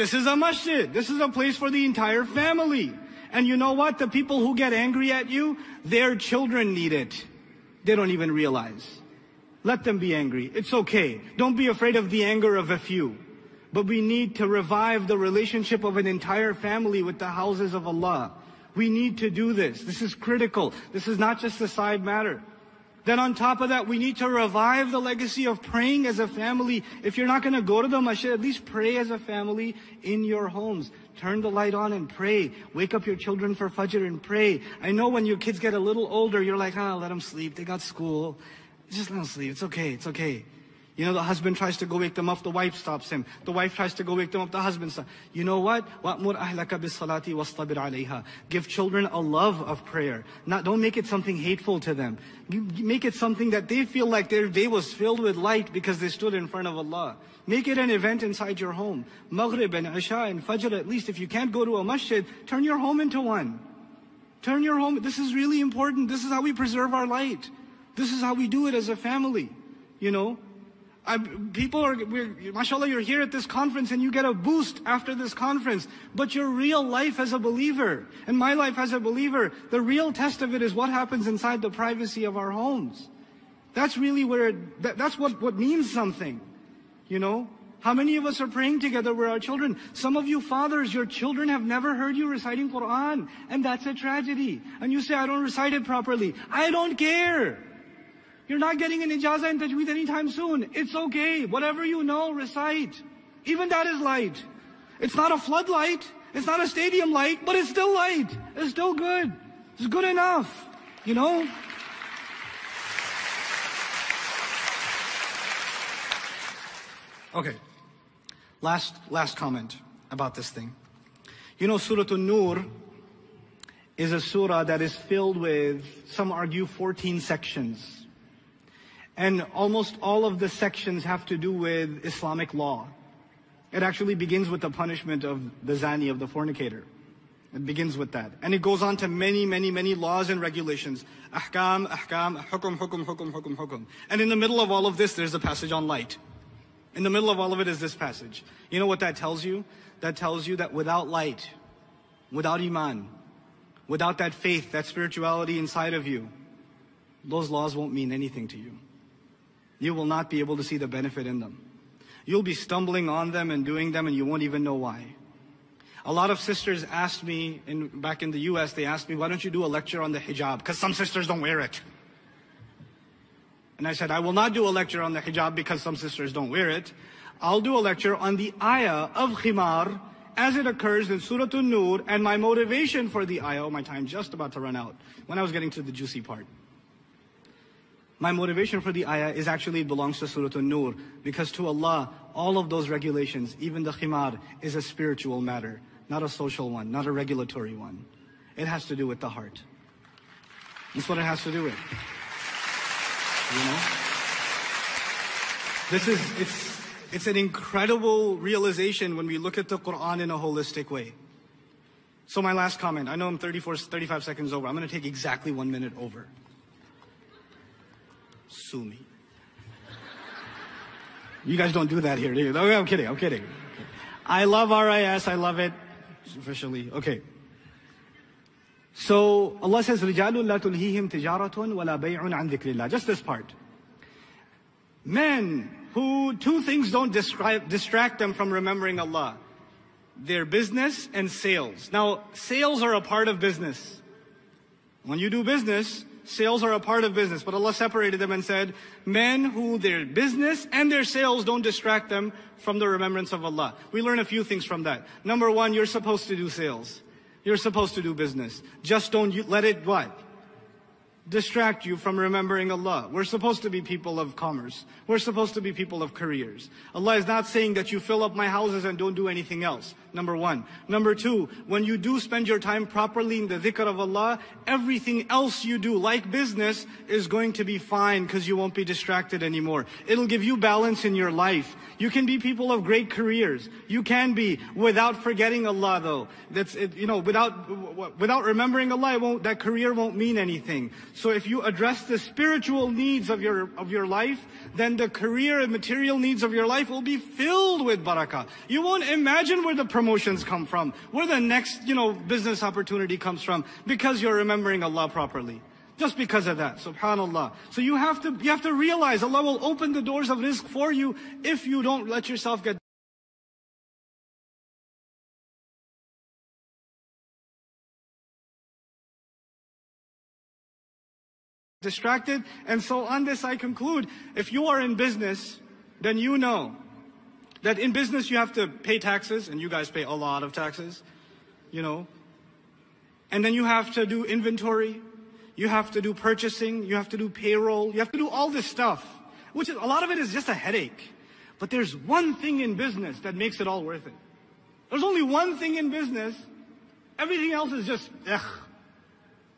This is a masjid. This is a place for the entire family. And you know what? The people who get angry at you, their children need it. They don't even realize. Let them be angry. It's okay. Don't be afraid of the anger of a few. But we need to revive the relationship of an entire family with the houses of Allah. We need to do this. This is critical. This is not just a side matter. Then on top of that, we need to revive the legacy of praying as a family. If you're not going to go to the masjid, at least pray as a family in your homes. Turn the light on and pray. Wake up your children for Fajr and pray. I know when your kids get a little older, you're like, ah, oh, let them sleep. They got school. Just let them sleep. It's okay. It's okay. You know, the husband tries to go wake them up, the wife stops him. The wife tries to go wake them up, the husband stops. You know what? وَأْمُرْ أَهْلَكَ بِالصَّلَاةِ وَاصْطَبِرْ عَلَيْهَا Give children a love of prayer. Not, don't make it something hateful to them. Make it something that they feel like their day was filled with light because they stood in front of Allah. Make it an event inside your home. Maghrib and Isha and Fajr at least. If you can't go to a masjid, turn your home into one. Turn your home. This is really important. This is how we preserve our light. This is how we do it as a family. You know, I, people are, we're, mashallah, you're here at this conference and you get a boost after this conference. But your real life as a believer, and my life as a believer, the real test of it is what happens inside the privacy of our homes. That's really where, it, that, that's what, what means something. You know? How many of us are praying together with our children? Some of you fathers, your children have never heard you reciting Quran. And that's a tragedy. And you say, I don't recite it properly. I don't care. You're not getting an ijazah in tajweed anytime soon. It's okay. Whatever you know, recite. Even that is light. It's not a floodlight. It's not a stadium light, but it's still light. It's still good. It's good enough. You know? Okay. Last, last comment about this thing. You know, Surah An-Nur is a surah that is filled with, some argue, 14 sections. And almost all of the sections have to do with Islamic law. It actually begins with the punishment of the zani, of the fornicator. It begins with that. And it goes on to many, many, many laws and regulations. Ahkam, ahkam, hukum, hukum, hukum, hukum, hukum. And in the middle of all of this, there's a passage on light. In the middle of all of it is this passage. You know what that tells you? That tells you that without light, without iman, without that faith, that spirituality inside of you, those laws won't mean anything to you you will not be able to see the benefit in them. You'll be stumbling on them and doing them and you won't even know why. A lot of sisters asked me, in, back in the US, they asked me, why don't you do a lecture on the hijab? Because some sisters don't wear it. And I said, I will not do a lecture on the hijab because some sisters don't wear it. I'll do a lecture on the ayah of khimar as it occurs in Surah An-Nur and my motivation for the ayah. Oh, my time just about to run out when I was getting to the juicy part. My motivation for the ayah is actually it belongs to Surah An-Nur because to Allah, all of those regulations, even the khimar, is a spiritual matter, not a social one, not a regulatory one. It has to do with the heart. That's what it has to do with. You know? This is, it's, it's an incredible realization when we look at the Quran in a holistic way. So my last comment, I know I'm 34, 35 seconds over. I'm going to take exactly one minute over sue me. You guys don't do that here, do you? Okay, I'm kidding, I'm kidding. I love RIS, I love it. Officially, okay. So Allah says, رِجَالٌ لَا تُلْهِيهِمْ تِجَارَةٌ وَلَا بَيْعٌ عَنْ ذِكْرِ اللَّهِ Just this part. Men who two things don't describe, distract them from remembering Allah. Their business and sales. Now, sales are a part of business. When you do business, Sales are a part of business, but Allah separated them and said, men who their business and their sales don't distract them from the remembrance of Allah. We learn a few things from that. Number one, you're supposed to do sales. You're supposed to do business. Just don't let it what? distract you from remembering Allah. We're supposed to be people of commerce. We're supposed to be people of careers. Allah is not saying that you fill up my houses and don't do anything else. Number one. Number two, when you do spend your time properly in the dhikr of Allah, everything else you do, like business, is going to be fine because you won't be distracted anymore. It'll give you balance in your life. You can be people of great careers. You can be without forgetting Allah though. That's, it, you know, without, without remembering Allah, won't, that career won't mean anything. So if you address the spiritual needs of your, of your life, then the career and material needs of your life will be filled with barakah. You won't imagine where the promotions come from, where the next, you know, business opportunity comes from, because you're remembering Allah properly. Just because of that, subhanallah. So you have to, you have to realize Allah will open the doors of rizq for you if you don't let yourself get distracted. And so on this I conclude, if you are in business, then you know that in business you have to pay taxes, and you guys pay a lot of taxes, you know. And then you have to do inventory, you have to do purchasing, you have to do payroll, you have to do all this stuff, which is, a lot of it is just a headache. But there's one thing in business that makes it all worth it. There's only one thing in business. Everything else is just, ugh.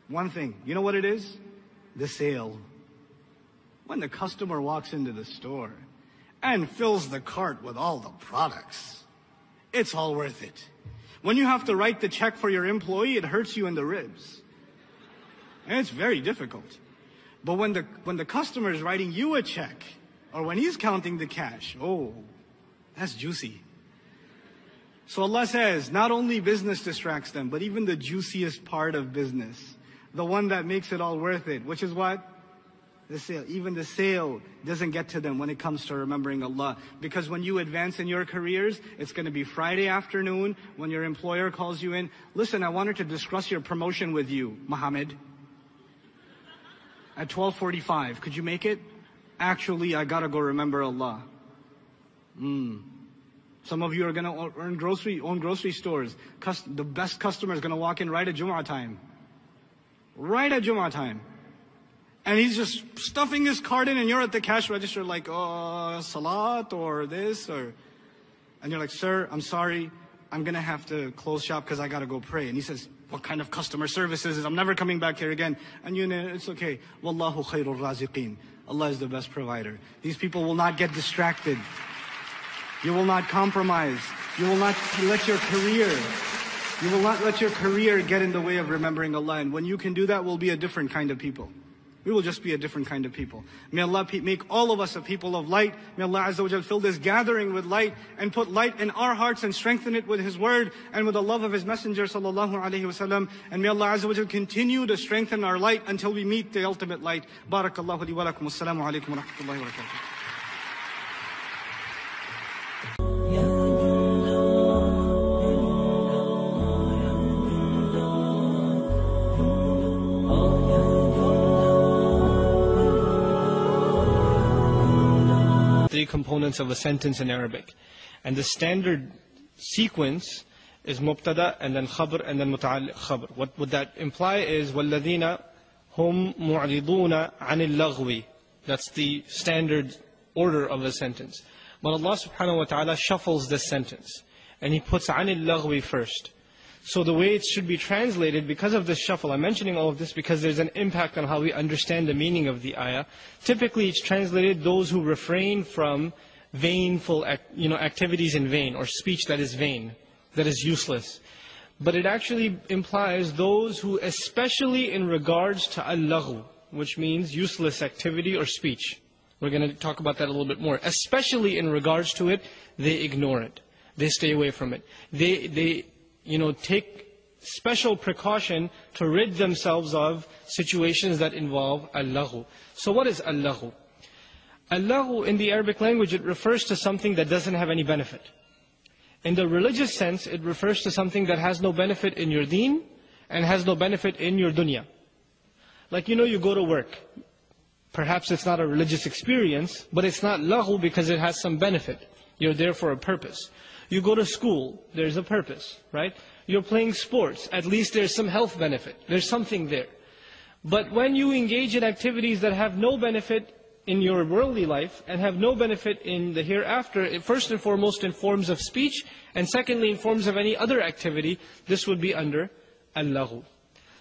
One thing. You know what it is? The sale. When the customer walks into the store and fills the cart with all the products, it's all worth it. When you have to write the check for your employee, it hurts you in the ribs. And it's very difficult. But when the, when the customer is writing you a check, or when he's counting the cash, oh, that's juicy. So Allah says, not only business distracts them, but even the juiciest part of business the one that makes it all worth it, which is what? The sale. Even the sale doesn't get to them when it comes to remembering Allah. Because when you advance in your careers, it's going to be Friday afternoon when your employer calls you in. Listen, I wanted to discuss your promotion with you, Muhammad. At 1245, could you make it? Actually, I gotta go remember Allah. Hmm. Some of you are gonna earn grocery, own grocery stores. The best customer is gonna walk in right at Jumu'ah time right at Jummah time. And he's just stuffing his card in and you're at the cash register like, oh, salat or this or, and you're like, sir, I'm sorry. I'm going to have to close shop because I got to go pray. And he says, what kind of customer service is this? I'm never coming back here again. And you know, it's okay. Wallahu khairul raziqeen. Allah is the best provider. These people will not get distracted. You will not compromise. You will not let your career you will not let your career get in the way of remembering Allah. And when you can do that, we'll be a different kind of people. We will just be a different kind of people. May Allah make all of us a people of light. May Allah Azza wa fill this gathering with light and put light in our hearts and strengthen it with His word and with the love of His Messenger sallallahu alaihi wasallam. And may Allah Azza wa continue to strengthen our light until we meet the ultimate light. Barakallahu li wa lakum. Alaikum wa rahmatullahi wa barakatuh. components of a sentence in Arabic. And the standard sequence is mubtada and then khabr and then muta'alliq khabr. What would that imply is وَالَّذِينَ هُمْ مُعْرِضُونَ عَنِ اللَّغْوِ That's the standard order of a sentence. But Allah subhanahu wa ta'ala shuffles this sentence. And He puts عَنِ اللَّغْوِ first. So the way it should be translated, because of this shuffle, I'm mentioning all of this because there's an impact on how we understand the meaning of the ayah. Typically it's translated those who refrain from vainful you know, activities in vain, or speech that is vain, that is useless. But it actually implies those who, especially in regards to al which means useless activity or speech. We're going to talk about that a little bit more. Especially in regards to it, they ignore it. They stay away from it. They, they you know, take special precaution to rid themselves of situations that involve al So what is al-laghu? Al-laghu in the Arabic language, it refers to something that doesn't have any benefit. In the religious sense, it refers to something that has no benefit in your deen and has no benefit in your dunya. Like, you know, you go to work. Perhaps it's not a religious experience, but it's not lahu because it has some benefit. You're there for a purpose. You go to school, there's a purpose, right? You're playing sports, at least there's some health benefit. There's something there. But when you engage in activities that have no benefit in your worldly life and have no benefit in the hereafter, first and foremost in forms of speech, and secondly in forms of any other activity, this would be under al-laghu.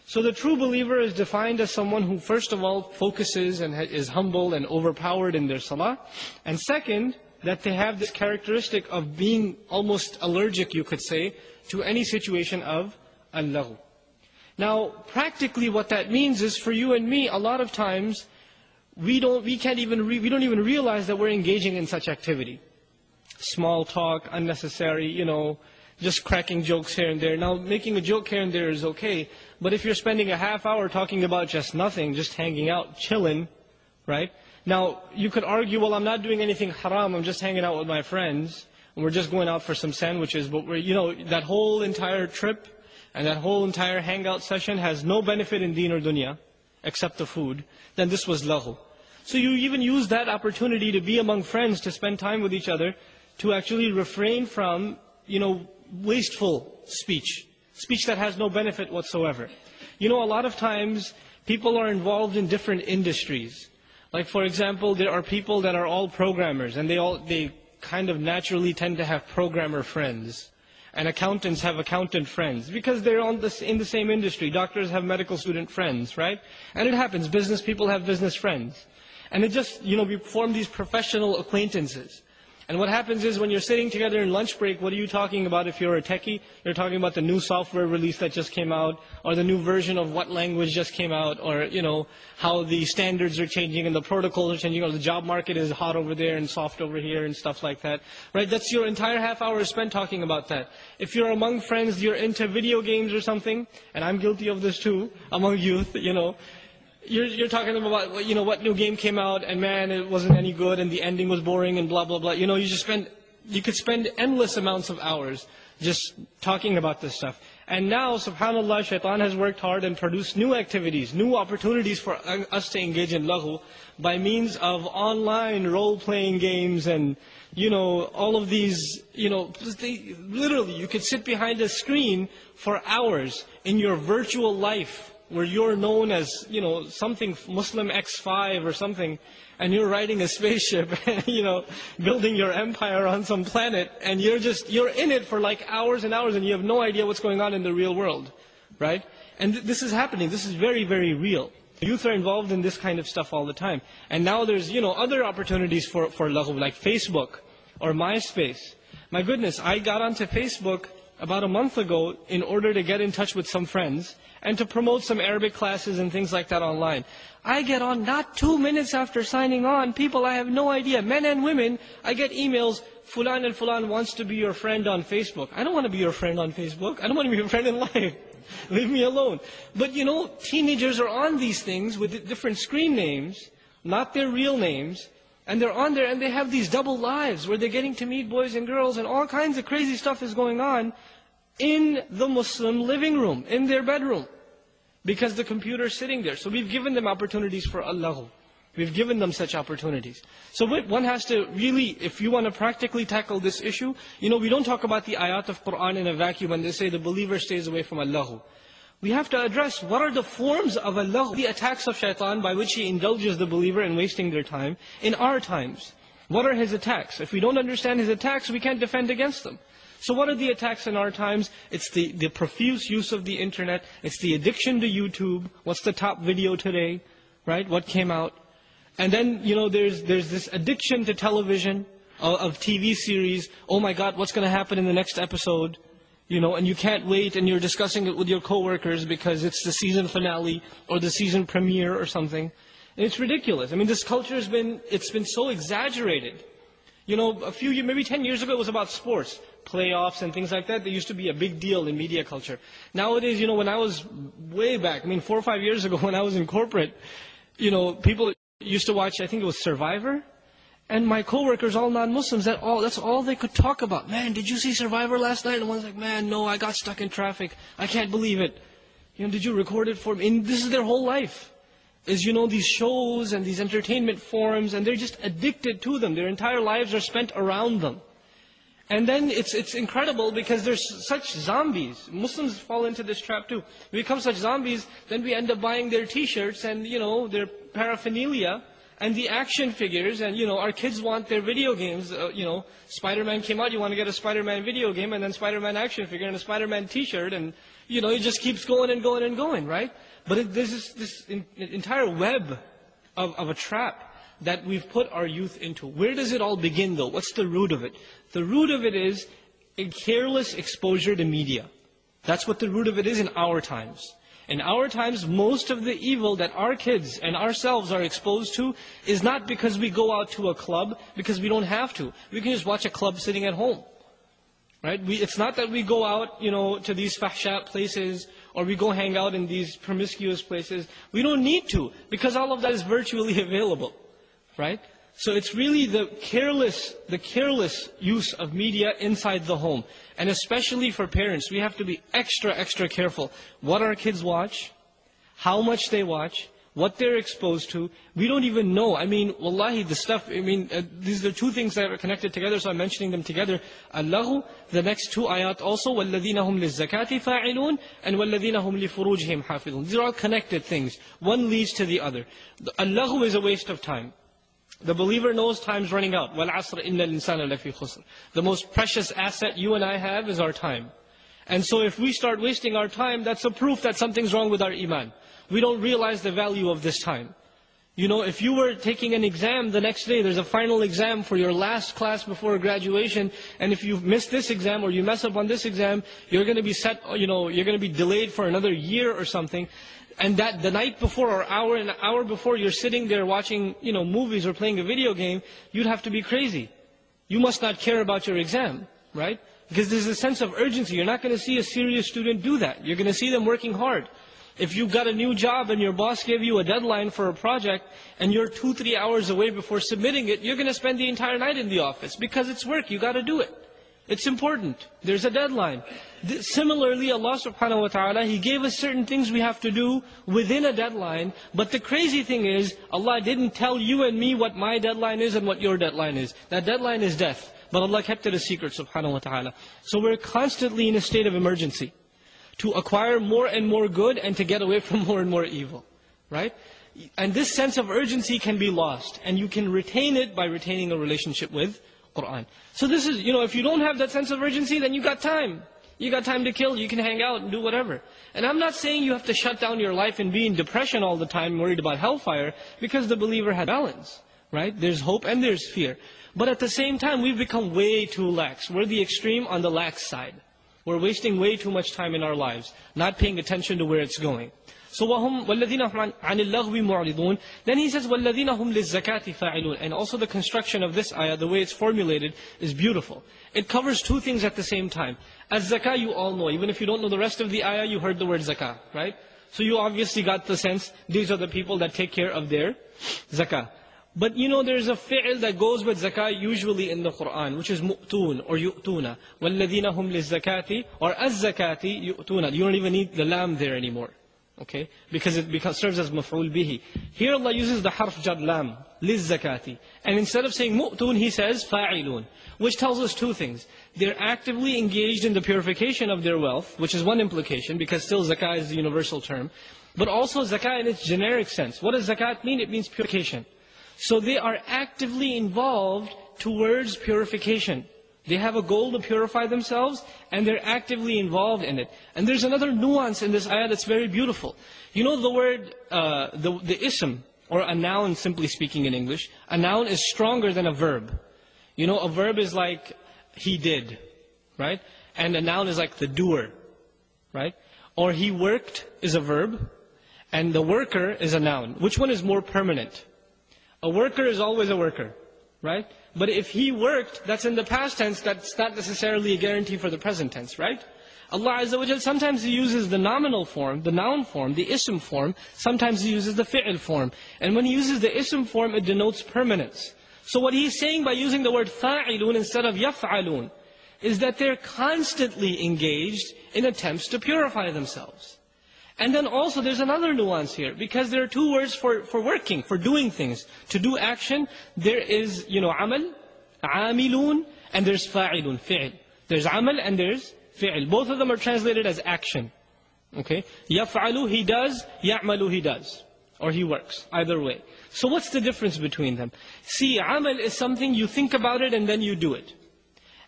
So the true believer is defined as someone who first of all focuses and is humble and overpowered in their salah. And second, that they have this characteristic of being almost allergic, you could say, to any situation of al-laghu. Now, practically what that means is for you and me, a lot of times, we don't, we can't even, we don't even realize that we're engaging in such activity. Small talk, unnecessary, you know, just cracking jokes here and there. Now, making a joke here and there is okay, but if you're spending a half hour talking about just nothing, just hanging out, chilling, right? Now, you could argue, well, I'm not doing anything haram, I'm just hanging out with my friends, and we're just going out for some sandwiches, but you know, that whole entire trip and that whole entire hangout session has no benefit in deen or dunya, except the food, then this was lahu. So you even use that opportunity to be among friends, to spend time with each other, to actually refrain from, you know, wasteful speech. Speech that has no benefit whatsoever. You know, a lot of times, people are involved in different industries. Like for example, there are people that are all programmers and they all they kind of naturally tend to have programmer friends. And accountants have accountant friends because they're on this, in the same industry. Doctors have medical student friends, right? And it happens. Business people have business friends. And it just, you know, we form these professional acquaintances. And what happens is when you're sitting together in lunch break, what are you talking about if you're a techie? You're talking about the new software release that just came out, or the new version of what language just came out, or, you know, how the standards are changing and the protocols are changing, or the job market is hot over there and soft over here and stuff like that. Right? That's your entire half hour spent talking about that. If you're among friends, you're into video games or something, and I'm guilty of this too, among youth, you know, you're, you're talking about, you know, what new game came out, and man, it wasn't any good, and the ending was boring, and blah, blah, blah. You know, you just spend, you could spend endless amounts of hours just talking about this stuff. And now, subhanAllah, shaitan has worked hard and produced new activities, new opportunities for us to engage in lahu by means of online role-playing games and, you know, all of these, you know, they, literally, you could sit behind a screen for hours in your virtual life where you're known as, you know, something Muslim X5 or something, and you're riding a spaceship, you know, building your empire on some planet, and you're just, you're in it for like hours and hours, and you have no idea what's going on in the real world, right? And th this is happening. This is very, very real. Youth are involved in this kind of stuff all the time. And now there's, you know, other opportunities for, for lahu, like Facebook or MySpace. My goodness, I got onto Facebook about a month ago in order to get in touch with some friends and to promote some Arabic classes and things like that online. I get on not two minutes after signing on, people I have no idea, men and women, I get emails, Fulan and Fulan wants to be your friend on Facebook. I don't want to be your friend on Facebook. I don't want to be your friend in life. Leave me alone. But you know, teenagers are on these things with different screen names, not their real names, and they're on there and they have these double lives where they're getting to meet boys and girls and all kinds of crazy stuff is going on in the Muslim living room, in their bedroom. Because the computer is sitting there. So we've given them opportunities for al-laghu. We've given them such opportunities. So one has to really, if you want to practically tackle this issue, you know, we don't talk about the ayat of Qur'an in a vacuum when they say the believer stays away from al-laghu. We have to address what are the forms of al-laghu, the attacks of shaitan by which he indulges the believer in wasting their time in our times. What are his attacks? If we don't understand his attacks, we can't defend against them. So what are the attacks in our times? It's the, the profuse use of the internet. It's the addiction to YouTube. What's the top video today? Right? What came out? And then, you know, there's, there's this addiction to television, uh, of, of TV series. Oh my God, what's going to happen in the next episode? You know, and you can't wait and you're discussing it with your coworkers because it's the season finale or the season premiere or something. And it's ridiculous. I mean, this culture has been, it's been so exaggerated. You know, a few years, maybe 10 years ago, it was about sports playoffs and things like that, they used to be a big deal in media culture. Nowadays, you know, when I was way back, I mean, four or five years ago when I was in corporate, you know, people used to watch, I think it was Survivor. And my coworkers, all non-Muslims, that all, that's all they could talk about. Man, did you see Survivor last night? And one's like, man, no, I got stuck in traffic. I can't believe it. You know, did you record it for me? And this is their whole life. Is, you know, these shows and these entertainment forums, and they're just addicted to them. Their entire lives are spent around them. And then it's, it's incredible because there's such zombies. Muslims fall into this trap too. We become such zombies, then we end up buying their t-shirts and, you know, their paraphernalia and the action figures and, you know, our kids want their video games. Uh, you know, Spider-Man came out, you want to get a Spider-Man video game and then Spider-Man action figure and a Spider-Man t-shirt and, you know, it just keeps going and going and going, right? But it, this, this in, entire web of, of a trap that we've put our youth into. Where does it all begin though? What's the root of it? The root of it is a careless exposure to media. That's what the root of it is in our times. In our times, most of the evil that our kids and ourselves are exposed to is not because we go out to a club, because we don't have to. We can just watch a club sitting at home. Right? We, it's not that we go out, you know, to these fahsha places, or we go hang out in these promiscuous places. We don't need to, because all of that is virtually available right? So it's really the careless, the careless use of media inside the home. And especially for parents, we have to be extra, extra careful. What our kids watch, how much they watch, what they're exposed to. We don't even know. I mean, wallahi, the stuff, I mean, uh, these are two things that are connected together, so I'm mentioning them together. Allahu, the next two ayat also, وَالَّذِينَ هُمْ لِلزَّكَاةِ فَاعِلُونَ and وَالَّذِينَ هُمْ لِفُرُوجِهِمْ حَافِظُونَ These are all connected things. One leads to the other. Al-laghu is a waste of time. The believer knows time's running out. وَالْعَصْرِ إِنَّ الْإِنسَانَ لَفِي خُسْرٍ The most precious asset you and I have is our time. And so if we start wasting our time, that's a proof that something's wrong with our iman. We don't realize the value of this time. You know, if you were taking an exam the next day, there's a final exam for your last class before graduation, and if you miss this exam or you mess up on this exam, you're going to be set, you know, you're going to be delayed for another year or something and that the night before or hour an hour before you're sitting there watching, you know, movies or playing a video game, you'd have to be crazy. You must not care about your exam, right? Because there's a sense of urgency. You're not going to see a serious student do that. You're going to see them working hard. If you've got a new job and your boss gave you a deadline for a project and you're two, three hours away before submitting it, you're going to spend the entire night in the office because it's work. You got to do it. It's important. There's a deadline. Similarly, Allah subhanahu wa ta'ala, He gave us certain things we have to do within a deadline. But the crazy thing is, Allah didn't tell you and me what my deadline is and what your deadline is. That deadline is death. But Allah kept it a secret subhanahu wa ta'ala. So we're constantly in a state of emergency. To acquire more and more good and to get away from more and more evil. Right? And this sense of urgency can be lost. And you can retain it by retaining a relationship with Qur'an. So this is, you know, if you don't have that sense of urgency, then you got time. You got time to kill, you can hang out and do whatever. And I'm not saying you have to shut down your life and be in depression all the time, worried about hellfire, because the believer had balance, right? There's hope and there's fear. But at the same time, we've become way too lax. We're the extreme on the lax side. We're wasting way too much time in our lives, not paying attention to where it's going. So وَهُمْ اللَّغْوِ مُعْرِضُونَ Then he says وَالَّذِينَ هُمْ لِلزَّكَاةِ فَاعِلُونَ And also the construction of this ayah, the way it's formulated, is beautiful. It covers two things at the same time. As-zakah you all know. Even if you don't know the rest of the ayah, you heard the word zakah, right? So you obviously got the sense, these are the people that take care of their zakah. But you know, there's a fi'l that goes with zakah usually in the Quran, which is mu'tun or yu'tuna. وَالَّذِينَ هُمْ لِلزَّكَاةِ or as zakati yu'tuna. You don't even need the lam there anymore. Okay? Because it serves as maf'ul bihi. Here Allah uses the harf jarr lam, liz zakati. And instead of saying mu'tun, He says fa'ilun. Which tells us two things. They're actively engaged in the purification of their wealth, which is one implication, because still zakah is the universal term. But also zakah in its generic sense. What does zakat mean? It means purification. So they are actively involved towards purification. They have a goal to purify themselves, and they're actively involved in it. And there's another nuance in this ayah that's very beautiful. You know the word, uh, the, the ism, or a noun simply speaking in English, a noun is stronger than a verb. You know, a verb is like, he did, right? And a noun is like the doer, right? Or he worked is a verb, and the worker is a noun. Which one is more permanent? A worker is always a worker, right? But if he worked, that's in the past tense, that's not necessarily a guarantee for the present tense, right? Allah Azza wa sometimes He uses the nominal form, the noun form, the ism form. Sometimes He uses the fi'l form. And when He uses the ism form, it denotes permanence. So what He's saying by using the word fa'ilun instead of yaf'alun, is that they're constantly engaged in attempts to purify themselves. And then also there's another nuance here, because there are two words for, for working, for doing things. To do action, there is, you know, amal, amilun, and there's fa'ilun, fi'l. There's amal and there's fi'l. Both of them are translated as action. Okay? Yaf'alu, he does. Ya'malu, he does. Or he works. Either way. So what's the difference between them? See, amal is something you think about it and then you do it.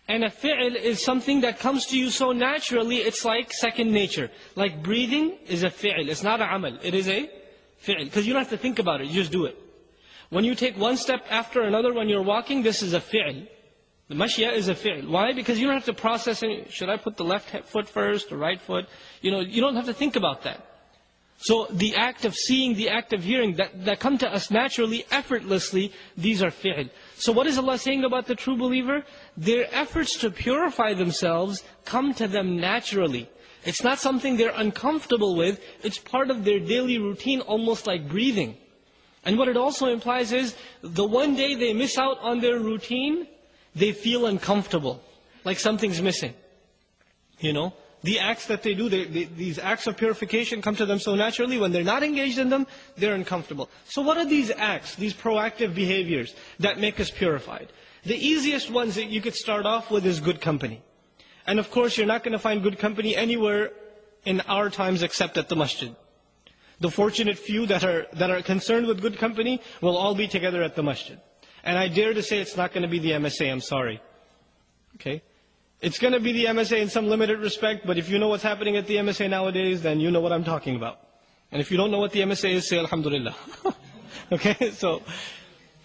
And a fi'l is something that comes to you so naturally, it's like second nature. Like breathing is a fi'l. It's not a amal. It is a fi'l. Because you don't have to think about it. You just do it. When you take one step after another when you're walking, this is a fi'l. The mashya is a fi'l. Why? Because you don't have to process any, should I put the left foot first or right foot? You know, you don't have to think about that. So the act of seeing, the act of hearing, that, that come to us naturally, effortlessly, these are fi'l. So what is Allah saying about the true believer? Their efforts to purify themselves come to them naturally. It's not something they're uncomfortable with, it's part of their daily routine, almost like breathing. And what it also implies is, the one day they miss out on their routine, they feel uncomfortable, like something's missing. You know? The acts that they do, they, they, these acts of purification come to them so naturally, when they're not engaged in them, they're uncomfortable. So what are these acts, these proactive behaviors that make us purified? The easiest ones that you could start off with is good company. And of course, you're not going to find good company anywhere in our times except at the masjid. The fortunate few that are, that are concerned with good company will all be together at the masjid. And I dare to say it's not going to be the MSA, I'm sorry. Okay? It's going to be the MSA in some limited respect, but if you know what's happening at the MSA nowadays, then you know what I'm talking about. And if you don't know what the MSA is, say Alhamdulillah. okay? So,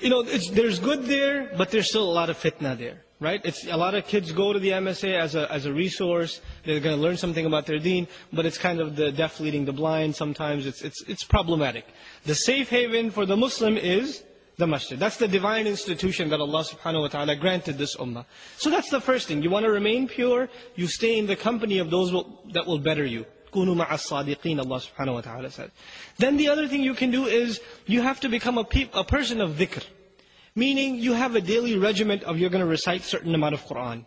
you know, there's good there, but there's still a lot of fitna there. Right? It's a lot of kids go to the MSA as a as a resource. They're going to learn something about their deen, but it's kind of the deaf leading the blind. Sometimes it's it's it's problematic. The safe haven for the Muslim is the masjid. That's the divine institution that Allah subhanahu wa ta'ala granted this ummah. So that's the first thing. You want to remain pure, you stay in the company of those that will better you. كُونُوا مَعَ الصَّادِقِينَ Allah subhanahu wa ta'ala said. Then the other thing you can do is, you have to become a, a person of dhikr. Meaning, you have a daily regiment of you're going to recite certain amount of Qur'an.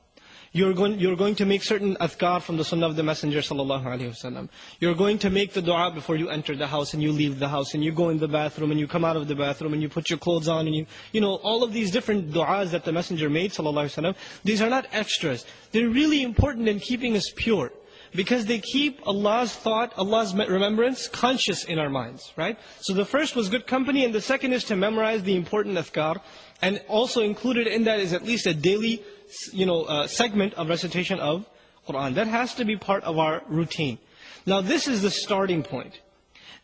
You're going, you're going to make certain adhkar from the sunnah of the Messenger sallallahu wasallam. You're going to make the dua before you enter the house and you leave the house and you go in the bathroom and you come out of the bathroom and you put your clothes on and you, you know, all of these different du'as that the Messenger made sallallahu wasallam. These are not extras. They're really important in keeping us pure. Because they keep Allah's thought, Allah's remembrance conscious in our minds, right? So the first was good company and the second is to memorize the important adhkar. And also included in that is at least a daily you know, uh, segment of recitation of Qur'an. That has to be part of our routine. Now this is the starting point.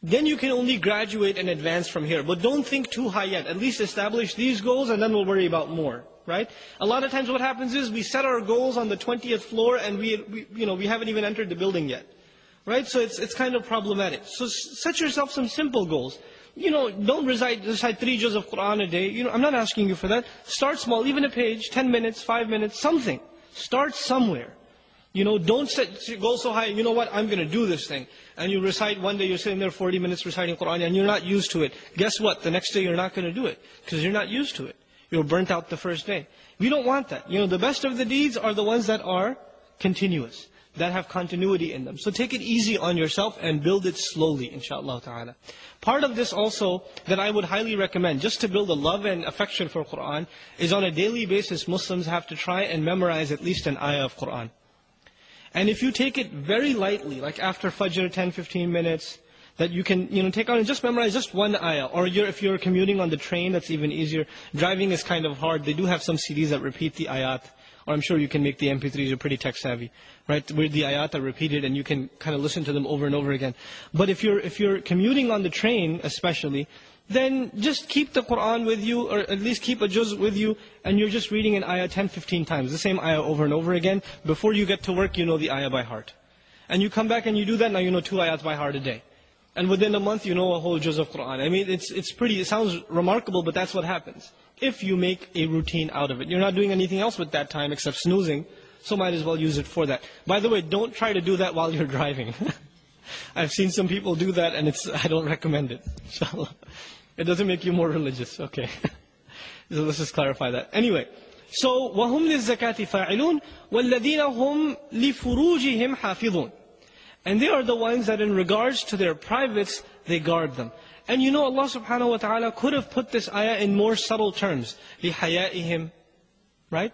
Then you can only graduate and advance from here. But don't think too high yet. At least establish these goals and then we'll worry about more. Right? A lot of times what happens is we set our goals on the 20th floor and we, we you know, we haven't even entered the building yet. Right? So it's, it's kind of problematic. So set yourself some simple goals you know, don't recite, recite three juz of Qur'an a day. You know, I'm not asking you for that. Start small, even a page, 10 minutes, 5 minutes, something. Start somewhere. You know, don't set, go so high, you know what, I'm going to do this thing. And you recite one day, you're sitting there 40 minutes reciting Qur'an, and you're not used to it. Guess what? The next day you're not going to do it. Because you're not used to it. You're burnt out the first day. We don't want that. You know, the best of the deeds are the ones that are continuous that have continuity in them. So take it easy on yourself and build it slowly, inshaAllah ta'ala. Part of this also that I would highly recommend, just to build a love and affection for Qur'an, is on a daily basis Muslims have to try and memorize at least an ayah of Qur'an. And if you take it very lightly, like after Fajr, 10, 15 minutes, that you can, you know, take on and just memorize just one ayah. Or you're, if you're commuting on the train, that's even easier. Driving is kind of hard. They do have some CDs that repeat the ayat. Or I'm sure you can make the MP3s, you're pretty tech savvy, right? Where the ayat are repeated and you can kind of listen to them over and over again. But if you're, if you're commuting on the train especially, then just keep the Qur'an with you, or at least keep a juz with you, and you're just reading an ayah 10, 15 times, the same ayah over and over again. Before you get to work, you know the ayah by heart. And you come back and you do that, now you know two ayats by heart a day. And within a month, you know a whole juz of Qur'an. I mean, it's, it's pretty, it sounds remarkable, but that's what happens if you make a routine out of it. You're not doing anything else with that time except snoozing, so might as well use it for that. By the way, don't try to do that while you're driving. I've seen some people do that, and it's I don't recommend it. Inshallah, it doesn't make you more religious. Okay, so let's just clarify that. Anyway, so وهم للزكاة فاعلون والذين هم لفروجهم حافظون, and they are the ones that in regards to their privates they guard them. And you know Allah subhanahu wa ta'ala could have put this ayah in more subtle terms. لِحَيَائِهِمْ Right?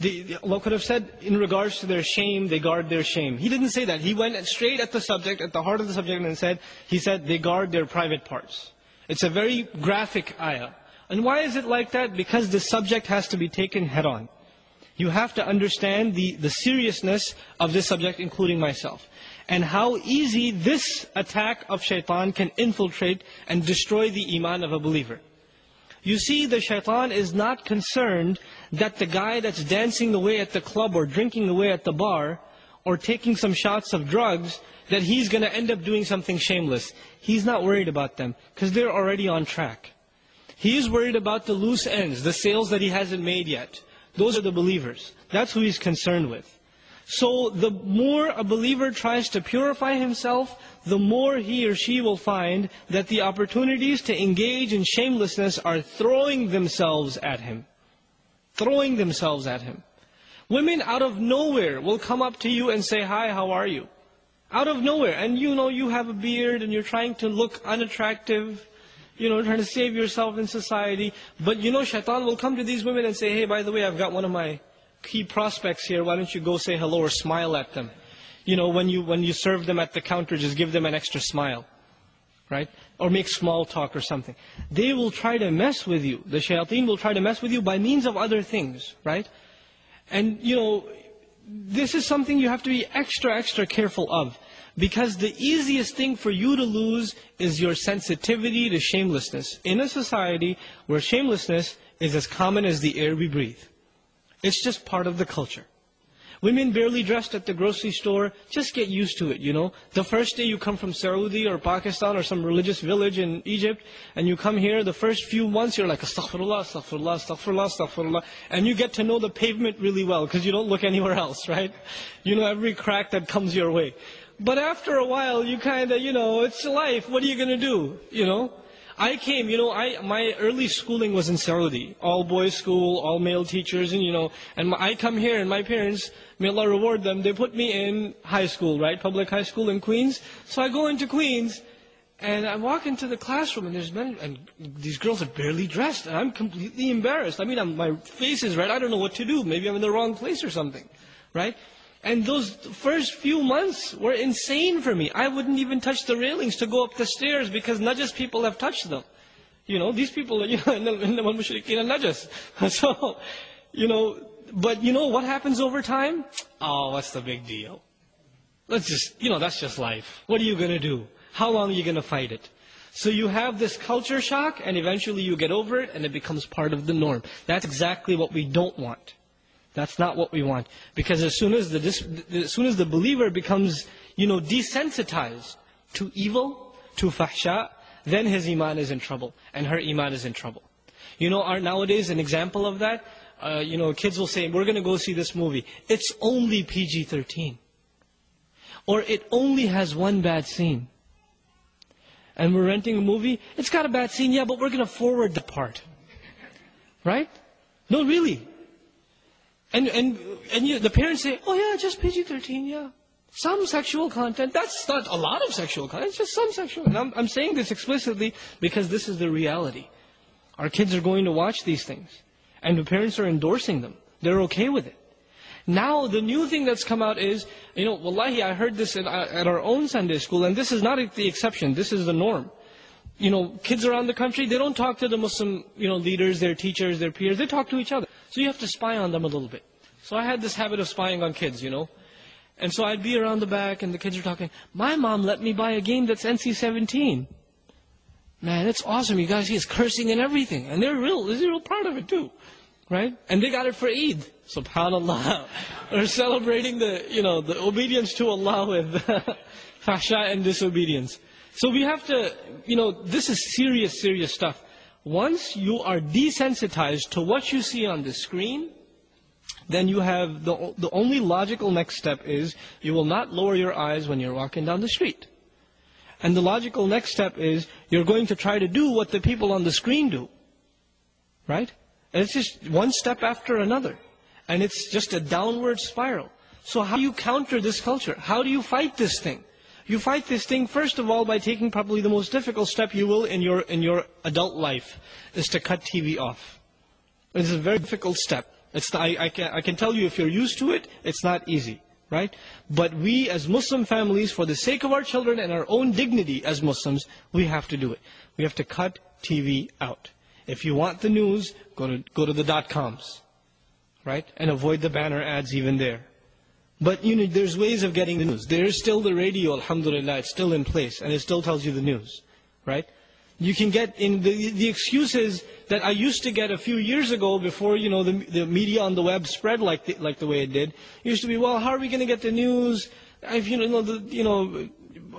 The, Allah could have said, in regards to their shame, they guard their shame. He didn't say that. He went straight at the subject, at the heart of the subject, and said, He said, they guard their private parts. It's a very graphic ayah. And why is it like that? Because the subject has to be taken head on. You have to understand the, the seriousness of this subject, including myself. And how easy this attack of shaitan can infiltrate and destroy the iman of a believer. You see, the shaitan is not concerned that the guy that's dancing away at the club or drinking away at the bar or taking some shots of drugs, that he's going to end up doing something shameless. He's not worried about them because they're already on track. He is worried about the loose ends, the sales that he hasn't made yet. Those are the believers. That's who he's concerned with. So the more a believer tries to purify himself, the more he or she will find that the opportunities to engage in shamelessness are throwing themselves at him. Throwing themselves at him. Women out of nowhere will come up to you and say, hi, how are you? Out of nowhere. And you know you have a beard and you're trying to look unattractive, you know, trying to save yourself in society. But you know, shaitan will come to these women and say, hey, by the way, I've got one of my key prospects here. Why don't you go say hello or smile at them? You know, when you, when you serve them at the counter, just give them an extra smile. Right? Or make small talk or something. They will try to mess with you. The shayateen will try to mess with you by means of other things. Right? And, you know, this is something you have to be extra, extra careful of. Because the easiest thing for you to lose is your sensitivity to shamelessness. In a society where shamelessness is as common as the air we breathe. It's just part of the culture. Women barely dressed at the grocery store, just get used to it, you know. The first day you come from Saudi or Pakistan or some religious village in Egypt, and you come here, the first few months you're like, astaghfirullah, astaghfirullah, astaghfirullah, astaghfirullah. And you get to know the pavement really well, because you don't look anywhere else, right? You know every crack that comes your way. But after a while, you kind of, you know, it's life, what are you going to do, you know? I came, you know, I my early schooling was in Saudi, all boys school, all male teachers, and you know, and my, I come here, and my parents, may Allah reward them, they put me in high school, right, public high school in Queens. So I go into Queens, and I walk into the classroom, and there's men, and these girls are barely dressed, and I'm completely embarrassed. I mean, I'm, my face is red. I don't know what to do. Maybe I'm in the wrong place or something, right? And those first few months were insane for me. I wouldn't even touch the railings to go up the stairs because najas people have touched them. You know, these people are, you know, innamal mushrikeen najas. So, you know, but you know what happens over time? Oh, what's the big deal? Let's just, you know, that's just life. What are you going to do? How long are you going to fight it? So you have this culture shock and eventually you get over it and it becomes part of the norm. That's exactly what we don't want. That's not what we want. Because as soon as the, as soon as the believer becomes, you know, desensitized to evil, to fahsha, then his iman is in trouble. And her iman is in trouble. You know, our, nowadays, an example of that, uh, you know, kids will say, we're going to go see this movie. It's only PG-13. Or it only has one bad scene. And we're renting a movie, it's got a bad scene, yeah, but we're going to forward the part. Right? No, really. And, and, and you, the parents say, oh yeah, just PG-13, yeah. Some sexual content. That's not a lot of sexual content. It's just some sexual. And I'm, I'm saying this explicitly because this is the reality. Our kids are going to watch these things. And the parents are endorsing them. They're okay with it. Now, the new thing that's come out is, you know, wallahi, I heard this at, uh, at our own Sunday school, and this is not the exception. This is the norm. You know, kids around the country, they don't talk to the Muslim, you know, leaders, their teachers, their peers. They talk to each other. So you have to spy on them a little bit. So I had this habit of spying on kids, you know. And so I'd be around the back and the kids are talking, my mom let me buy a game that's NC-17. Man, it's awesome. You guys see it's cursing and everything. And they're real, they're real proud of it too. Right? And they got it for Eid. SubhanAllah. they're celebrating the, you know, the obedience to Allah with fahsha and disobedience. So we have to, you know, this is serious, serious stuff. Once you are desensitized to what you see on the screen, then you have the, the only logical next step is you will not lower your eyes when you're walking down the street. And the logical next step is you're going to try to do what the people on the screen do. Right? And it's just one step after another. And it's just a downward spiral. So how do you counter this culture? How do you fight this thing? You fight this thing, first of all, by taking probably the most difficult step you will in your, in your adult life, is to cut TV off. It's a very difficult step. It's I, I, can, I can tell you if you're used to it, it's not easy. Right? But we as Muslim families, for the sake of our children and our own dignity as Muslims, we have to do it. We have to cut TV out. If you want the news, go to, go to the dot-coms. Right? And avoid the banner ads even there. But you know, there's ways of getting the news. There is still the radio, alhamdulillah, it's still in place, and it still tells you the news. Right? You can get in the, the excuses that I used to get a few years ago before you know the, the media on the web spread like the, like the way it did. It used to be, well, how are we going to get the news? If you know, the, you know,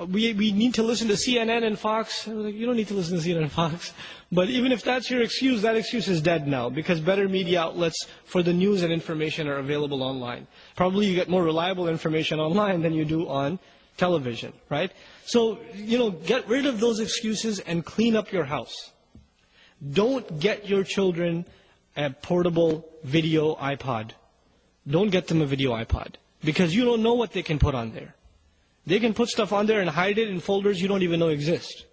we we need to listen to CNN and Fox. Like, you don't need to listen to CNN and Fox. But even if that's your excuse, that excuse is dead now because better media outlets for the news and information are available online. Probably you get more reliable information online than you do on television, right? So, you know, get rid of those excuses and clean up your house. Don't get your children a portable video iPod. Don't get them a video iPod. Because you don't know what they can put on there. They can put stuff on there and hide it in folders you don't even know exist.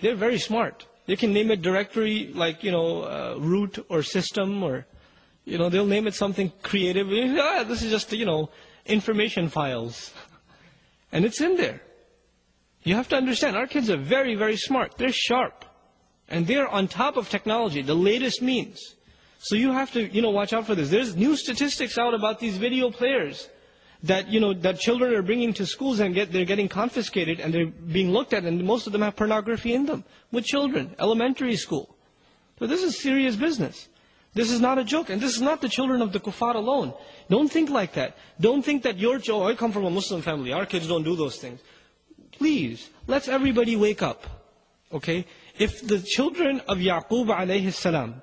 They're very smart. They can name it directory like, you know, uh, root or system or, you know, they'll name it something creative. Ah, this is just, you know, information files. And it's in there. You have to understand, our kids are very, very smart. They're sharp. And they're on top of technology, the latest means. So you have to, you know, watch out for this. There's new statistics out about these video players that, you know, that children are bringing to schools and get, they're getting confiscated and they're being looked at and most of them have pornography in them with children, elementary school. So this is serious business. This is not a joke. And this is not the children of the kuffar alone. Don't think like that. Don't think that your oh, I come from a Muslim family. Our kids don't do those things. Please, let's everybody wake up. Okay? If the children of Yaqub alayhi salam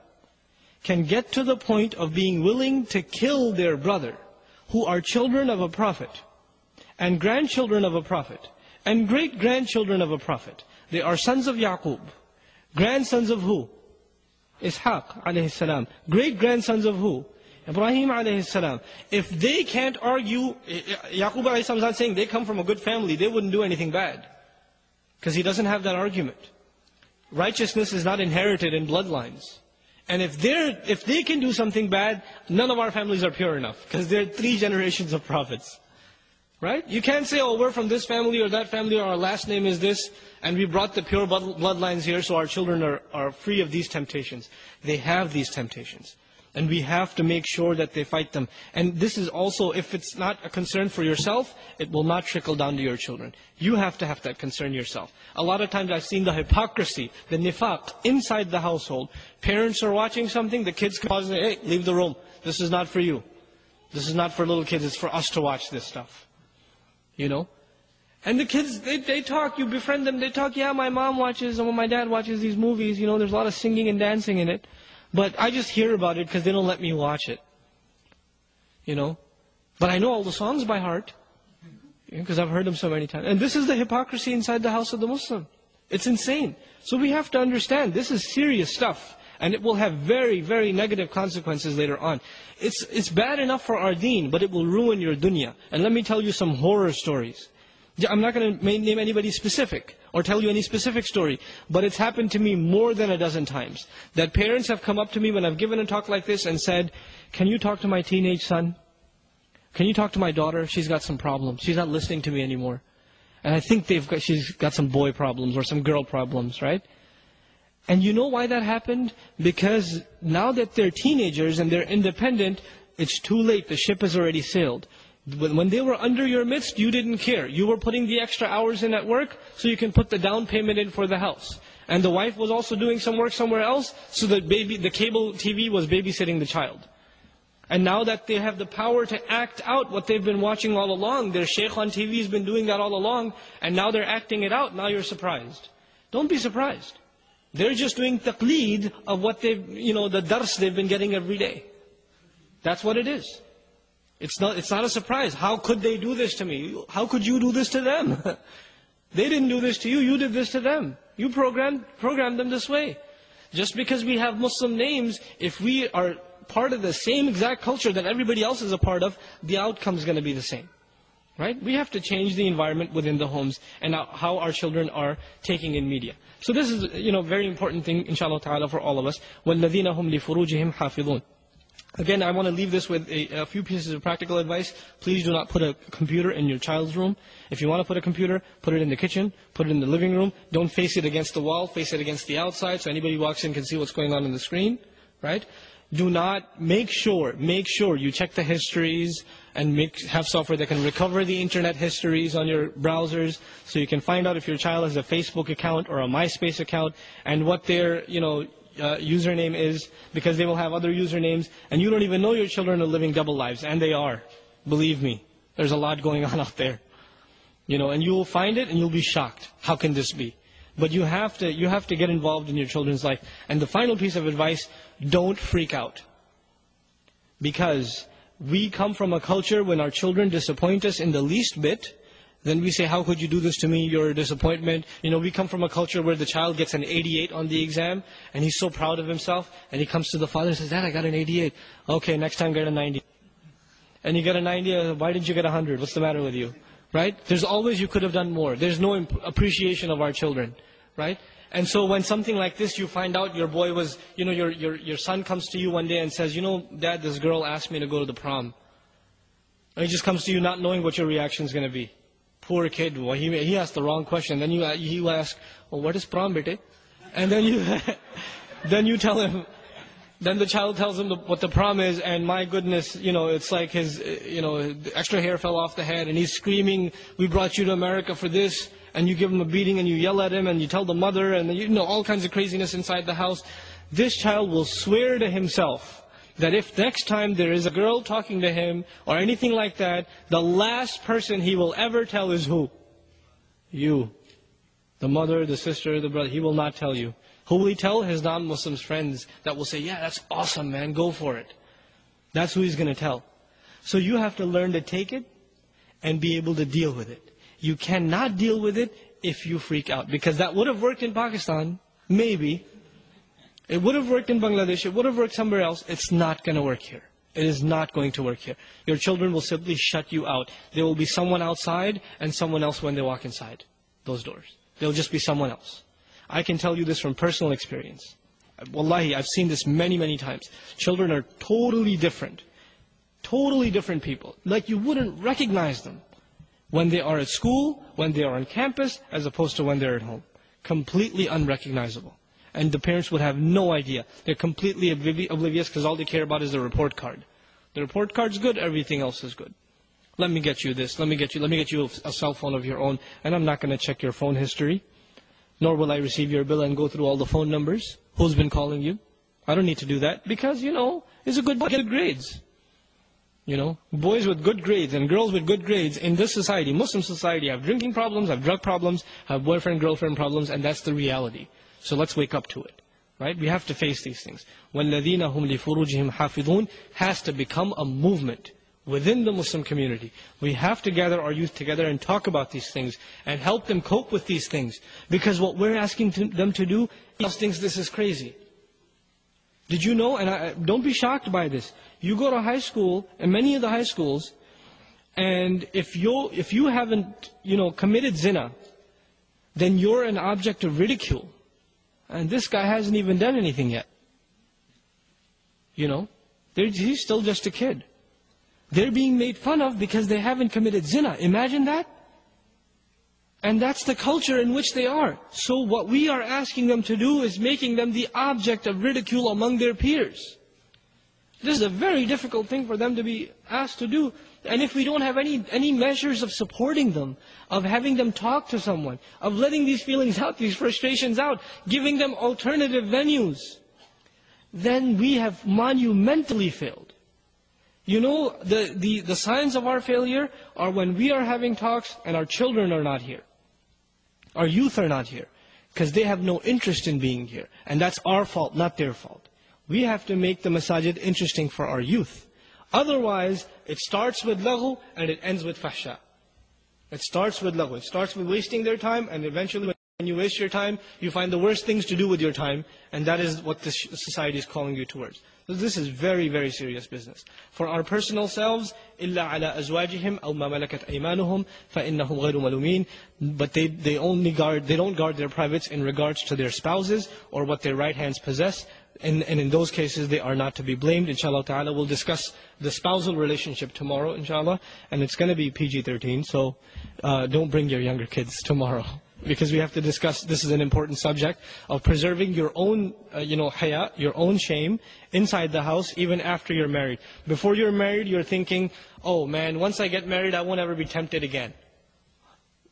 can get to the point of being willing to kill their brother, who are children of a prophet, and grandchildren of a prophet, and great-grandchildren of a prophet, they are sons of Yaqub, grandsons of who? Ishaq alayhi salam. Great-grandsons of who? Ibrahim alayhi salam. If they can't argue, Yaqub alayhi salam is not saying they come from a good family, they wouldn't do anything bad. Because he doesn't have that argument. Righteousness is not inherited in bloodlines. And if they're if they can do something bad, none of our families are pure enough. Because they're three generations of prophets. Right? You can't say, oh, we're from this family or that family, or our last name is this, and we brought the pure bloodlines here so our children are, are free of these temptations. They have these temptations. And we have to make sure that they fight them. And this is also, if it's not a concern for yourself, it will not trickle down to your children. You have to have that concern yourself. A lot of times I've seen the hypocrisy, the nifaq, inside the household. Parents are watching something, the kids come and say, hey, leave the room. This is not for you. This is not for little kids, it's for us to watch this stuff. You know? And the kids, they, they talk, you befriend them, they talk, yeah, my mom watches, and my dad watches these movies, you know, there's a lot of singing and dancing in it. But I just hear about it because they don't let me watch it. You know? But I know all the songs by heart. Because I've heard them so many times. And this is the hypocrisy inside the house of the Muslim. It's insane. So we have to understand, this is serious stuff. And it will have very, very negative consequences later on. It's, it's bad enough for our deen, but it will ruin your dunya. And let me tell you some horror stories. I'm not going to name anybody specific or tell you any specific story, but it's happened to me more than a dozen times. That parents have come up to me when I've given a talk like this and said, can you talk to my teenage son? Can you talk to my daughter? She's got some problems. She's not listening to me anymore. And I think they've got, she's got some boy problems or some girl problems, right? And you know why that happened? Because now that they're teenagers and they're independent, it's too late. The ship has already sailed. When they were under your midst, you didn't care. You were putting the extra hours in at work so you can put the down payment in for the house. And the wife was also doing some work somewhere else so that baby, the cable TV was babysitting the child. And now that they have the power to act out what they've been watching all along, their sheikh on TV has been doing that all along, and now they're acting it out, now you're surprised. Don't be surprised. They're just doing taqleed of what they've, you know, the dars they've been getting every day. That's what it is. It's not, it's not a surprise. How could they do this to me? How could you do this to them? they didn't do this to you, you did this to them. You programmed, programmed them this way. Just because we have Muslim names, if we are part of the same exact culture that everybody else is a part of, the outcome is going to be the same Right? We have to change the environment within the homes and how our children are taking in media. So this is, you know, very important thing, inshallah ta'ala, for all of us. وَالَّذِينَ هُمْ لِفُرُوجِهِمْ حَافِظُونَ Again, I want to leave this with a, a, few pieces of practical advice. Please do not put a computer in your child's room. If you want to put a computer, put it in the kitchen, put it in the living room. Don't face it against the wall, face it against the outside so anybody walks in can see what's going on on the screen, right? Do not, make sure, make sure you check the histories and make, have software that can recover the internet histories on your browsers so you can find out if your child has a Facebook account or a MySpace account and what their, you know, uh, username is because they will have other usernames and you don't even know your children are living double lives and they are. Believe me, there's a lot going on out there. You know, and you will find it and you'll be shocked. How can this be? But you have to you have to get involved in your children's life. And the final piece of advice, don't freak out. Because we come from a culture when our children disappoint us in the least bit, then we say, how could you do this to me? You're a disappointment. You know, we come from a culture where the child gets an 88 on the exam, and he's so proud of himself, and he comes to the father and says, Dad, I got an 88. Okay, next time get a 90. And you get a 90, uh, why didn't you get a 100? What's the matter with you? Right? There's always you could have done more. There's no appreciation of our children. Right? And so when something like this, you find out your boy was, you know, your, your, your son comes to you one day and says, you know, Dad, this girl asked me to go to the prom. And he just comes to you not knowing what your reaction is going to be. Poor kid, well, he, he asked the wrong question. Then you, you ask, well, what is prom, bete? And then you, then you tell him, then the child tells him the, what the prom is, and my goodness, you know, it's like his, you know, extra hair fell off the head, and he's screaming, we brought you to America for this, and you give him a beating, and you yell at him, and you tell the mother, and you know, all kinds of craziness inside the house. This child will swear to himself that if next time there is a girl talking to him or anything like that, the last person he will ever tell is who? You. The mother, the sister, the brother. He will not tell you. Who will he tell? His non-Muslims friends that will say, yeah, that's awesome, man, go for it. That's who he's going to tell. So you have to learn to take it and be able to deal with it. You cannot deal with it if you freak out. Because that would have worked in Pakistan, maybe, it would have worked in Bangladesh, it would have worked somewhere else. It's not going to work here. It is not going to work here. Your children will simply shut you out. There will be someone outside and someone else when they walk inside those doors. There'll just be someone else. I can tell you this from personal experience. Wallahi, I've seen this many, many times. Children are totally different. Totally different people. Like you wouldn't recognize them when they are at school, when they are on campus, as opposed to when they're at home. Completely unrecognizable and the parents would have no idea. They're completely oblivious because all they care about is the report card. The report card's good, everything else is good. Let me get you this, let me get you, let me get you a cell phone of your own, and I'm not going to check your phone history, nor will I receive your bill and go through all the phone numbers. Who's been calling you? I don't need to do that because, you know, it's a good get grades. You know, boys with good grades and girls with good grades in this society, Muslim society, have drinking problems, have drug problems, have boyfriend, girlfriend problems, and that's the reality. So let's wake up to it. Right? We have to face these things. وَالَّذِينَ هُمْ لِفُرُوجِهِمْ حَافِظُونَ has to become a movement within the Muslim community. We have to gather our youth together and talk about these things and help them cope with these things. Because what we're asking to them to do, else thinks this is crazy. Did you know, and I, don't be shocked by this, you go to high school, and many of the high schools, and if, you if you haven't you know, committed zina, then you're an object of ridicule. And this guy hasn't even done anything yet. You know, he's still just a kid. They're being made fun of because they haven't committed zina. Imagine that. And that's the culture in which they are. So what we are asking them to do is making them the object of ridicule among their peers. This is a very difficult thing for them to be asked to do. And if we don't have any, any measures of supporting them, of having them talk to someone, of letting these feelings out, these frustrations out, giving them alternative venues, then we have monumentally failed. You know, the, the, the signs of our failure are when we are having talks and our children are not here. Our youth are not here. Because they have no interest in being here. And that's our fault, not their fault. We have to make the masajid interesting for our youth. Otherwise, it starts with laghu and it ends with fahsha. It starts with laghu. It starts with wasting their time and eventually when you waste your time, you find the worst things to do with your time and that is what this society is calling you towards. So this is very, very serious business. For our personal selves, إِلَّا عَلَىٰ أَزْوَاجِهِمْ أَوْ مَا مَلَكَتْ أَيْمَانُهُمْ فَإِنَّهُمْ غَيْرُ مَلُومِينَ But they, they only guard, they don't guard their privates in regards to their spouses or what their right hands possess and, and in those cases, they are not to be blamed. Inshallah ta'ala, we'll discuss the spousal relationship tomorrow, inshallah. And it's going to be PG-13, so uh, don't bring your younger kids tomorrow. Because we have to discuss, this is an important subject, of preserving your own, uh, you know, haya, your own shame, inside the house, even after you're married. Before you're married, you're thinking, oh man, once I get married, I won't ever be tempted again.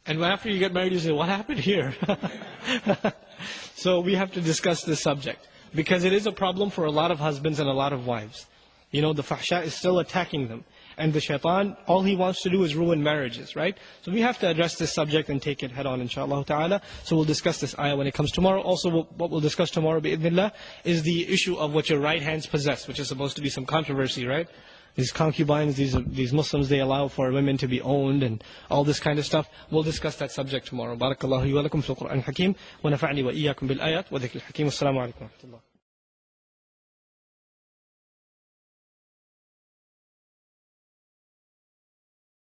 And after you get married, you say, what happened here? so we have to discuss this subject. Because it is a problem for a lot of husbands and a lot of wives. You know, the fahsha is still attacking them. And the shaitan, all he wants to do is ruin marriages, right? So we have to address this subject and take it head on, inshallah ta'ala. So we'll discuss this ayah when it comes tomorrow. Also, what we'll discuss tomorrow, bi'idhnillah, is the issue of what your right hands possess, which is supposed to be some controversy, right? These concubines, these, these Muslims, they allow for women to be owned and all this kind of stuff. We'll discuss that subject tomorrow. Fil Qur'an hakim wa nafa'ni wa iyyakum bil ayat wa dhikr hakim. Assalamu alaikum wa rahmatullah.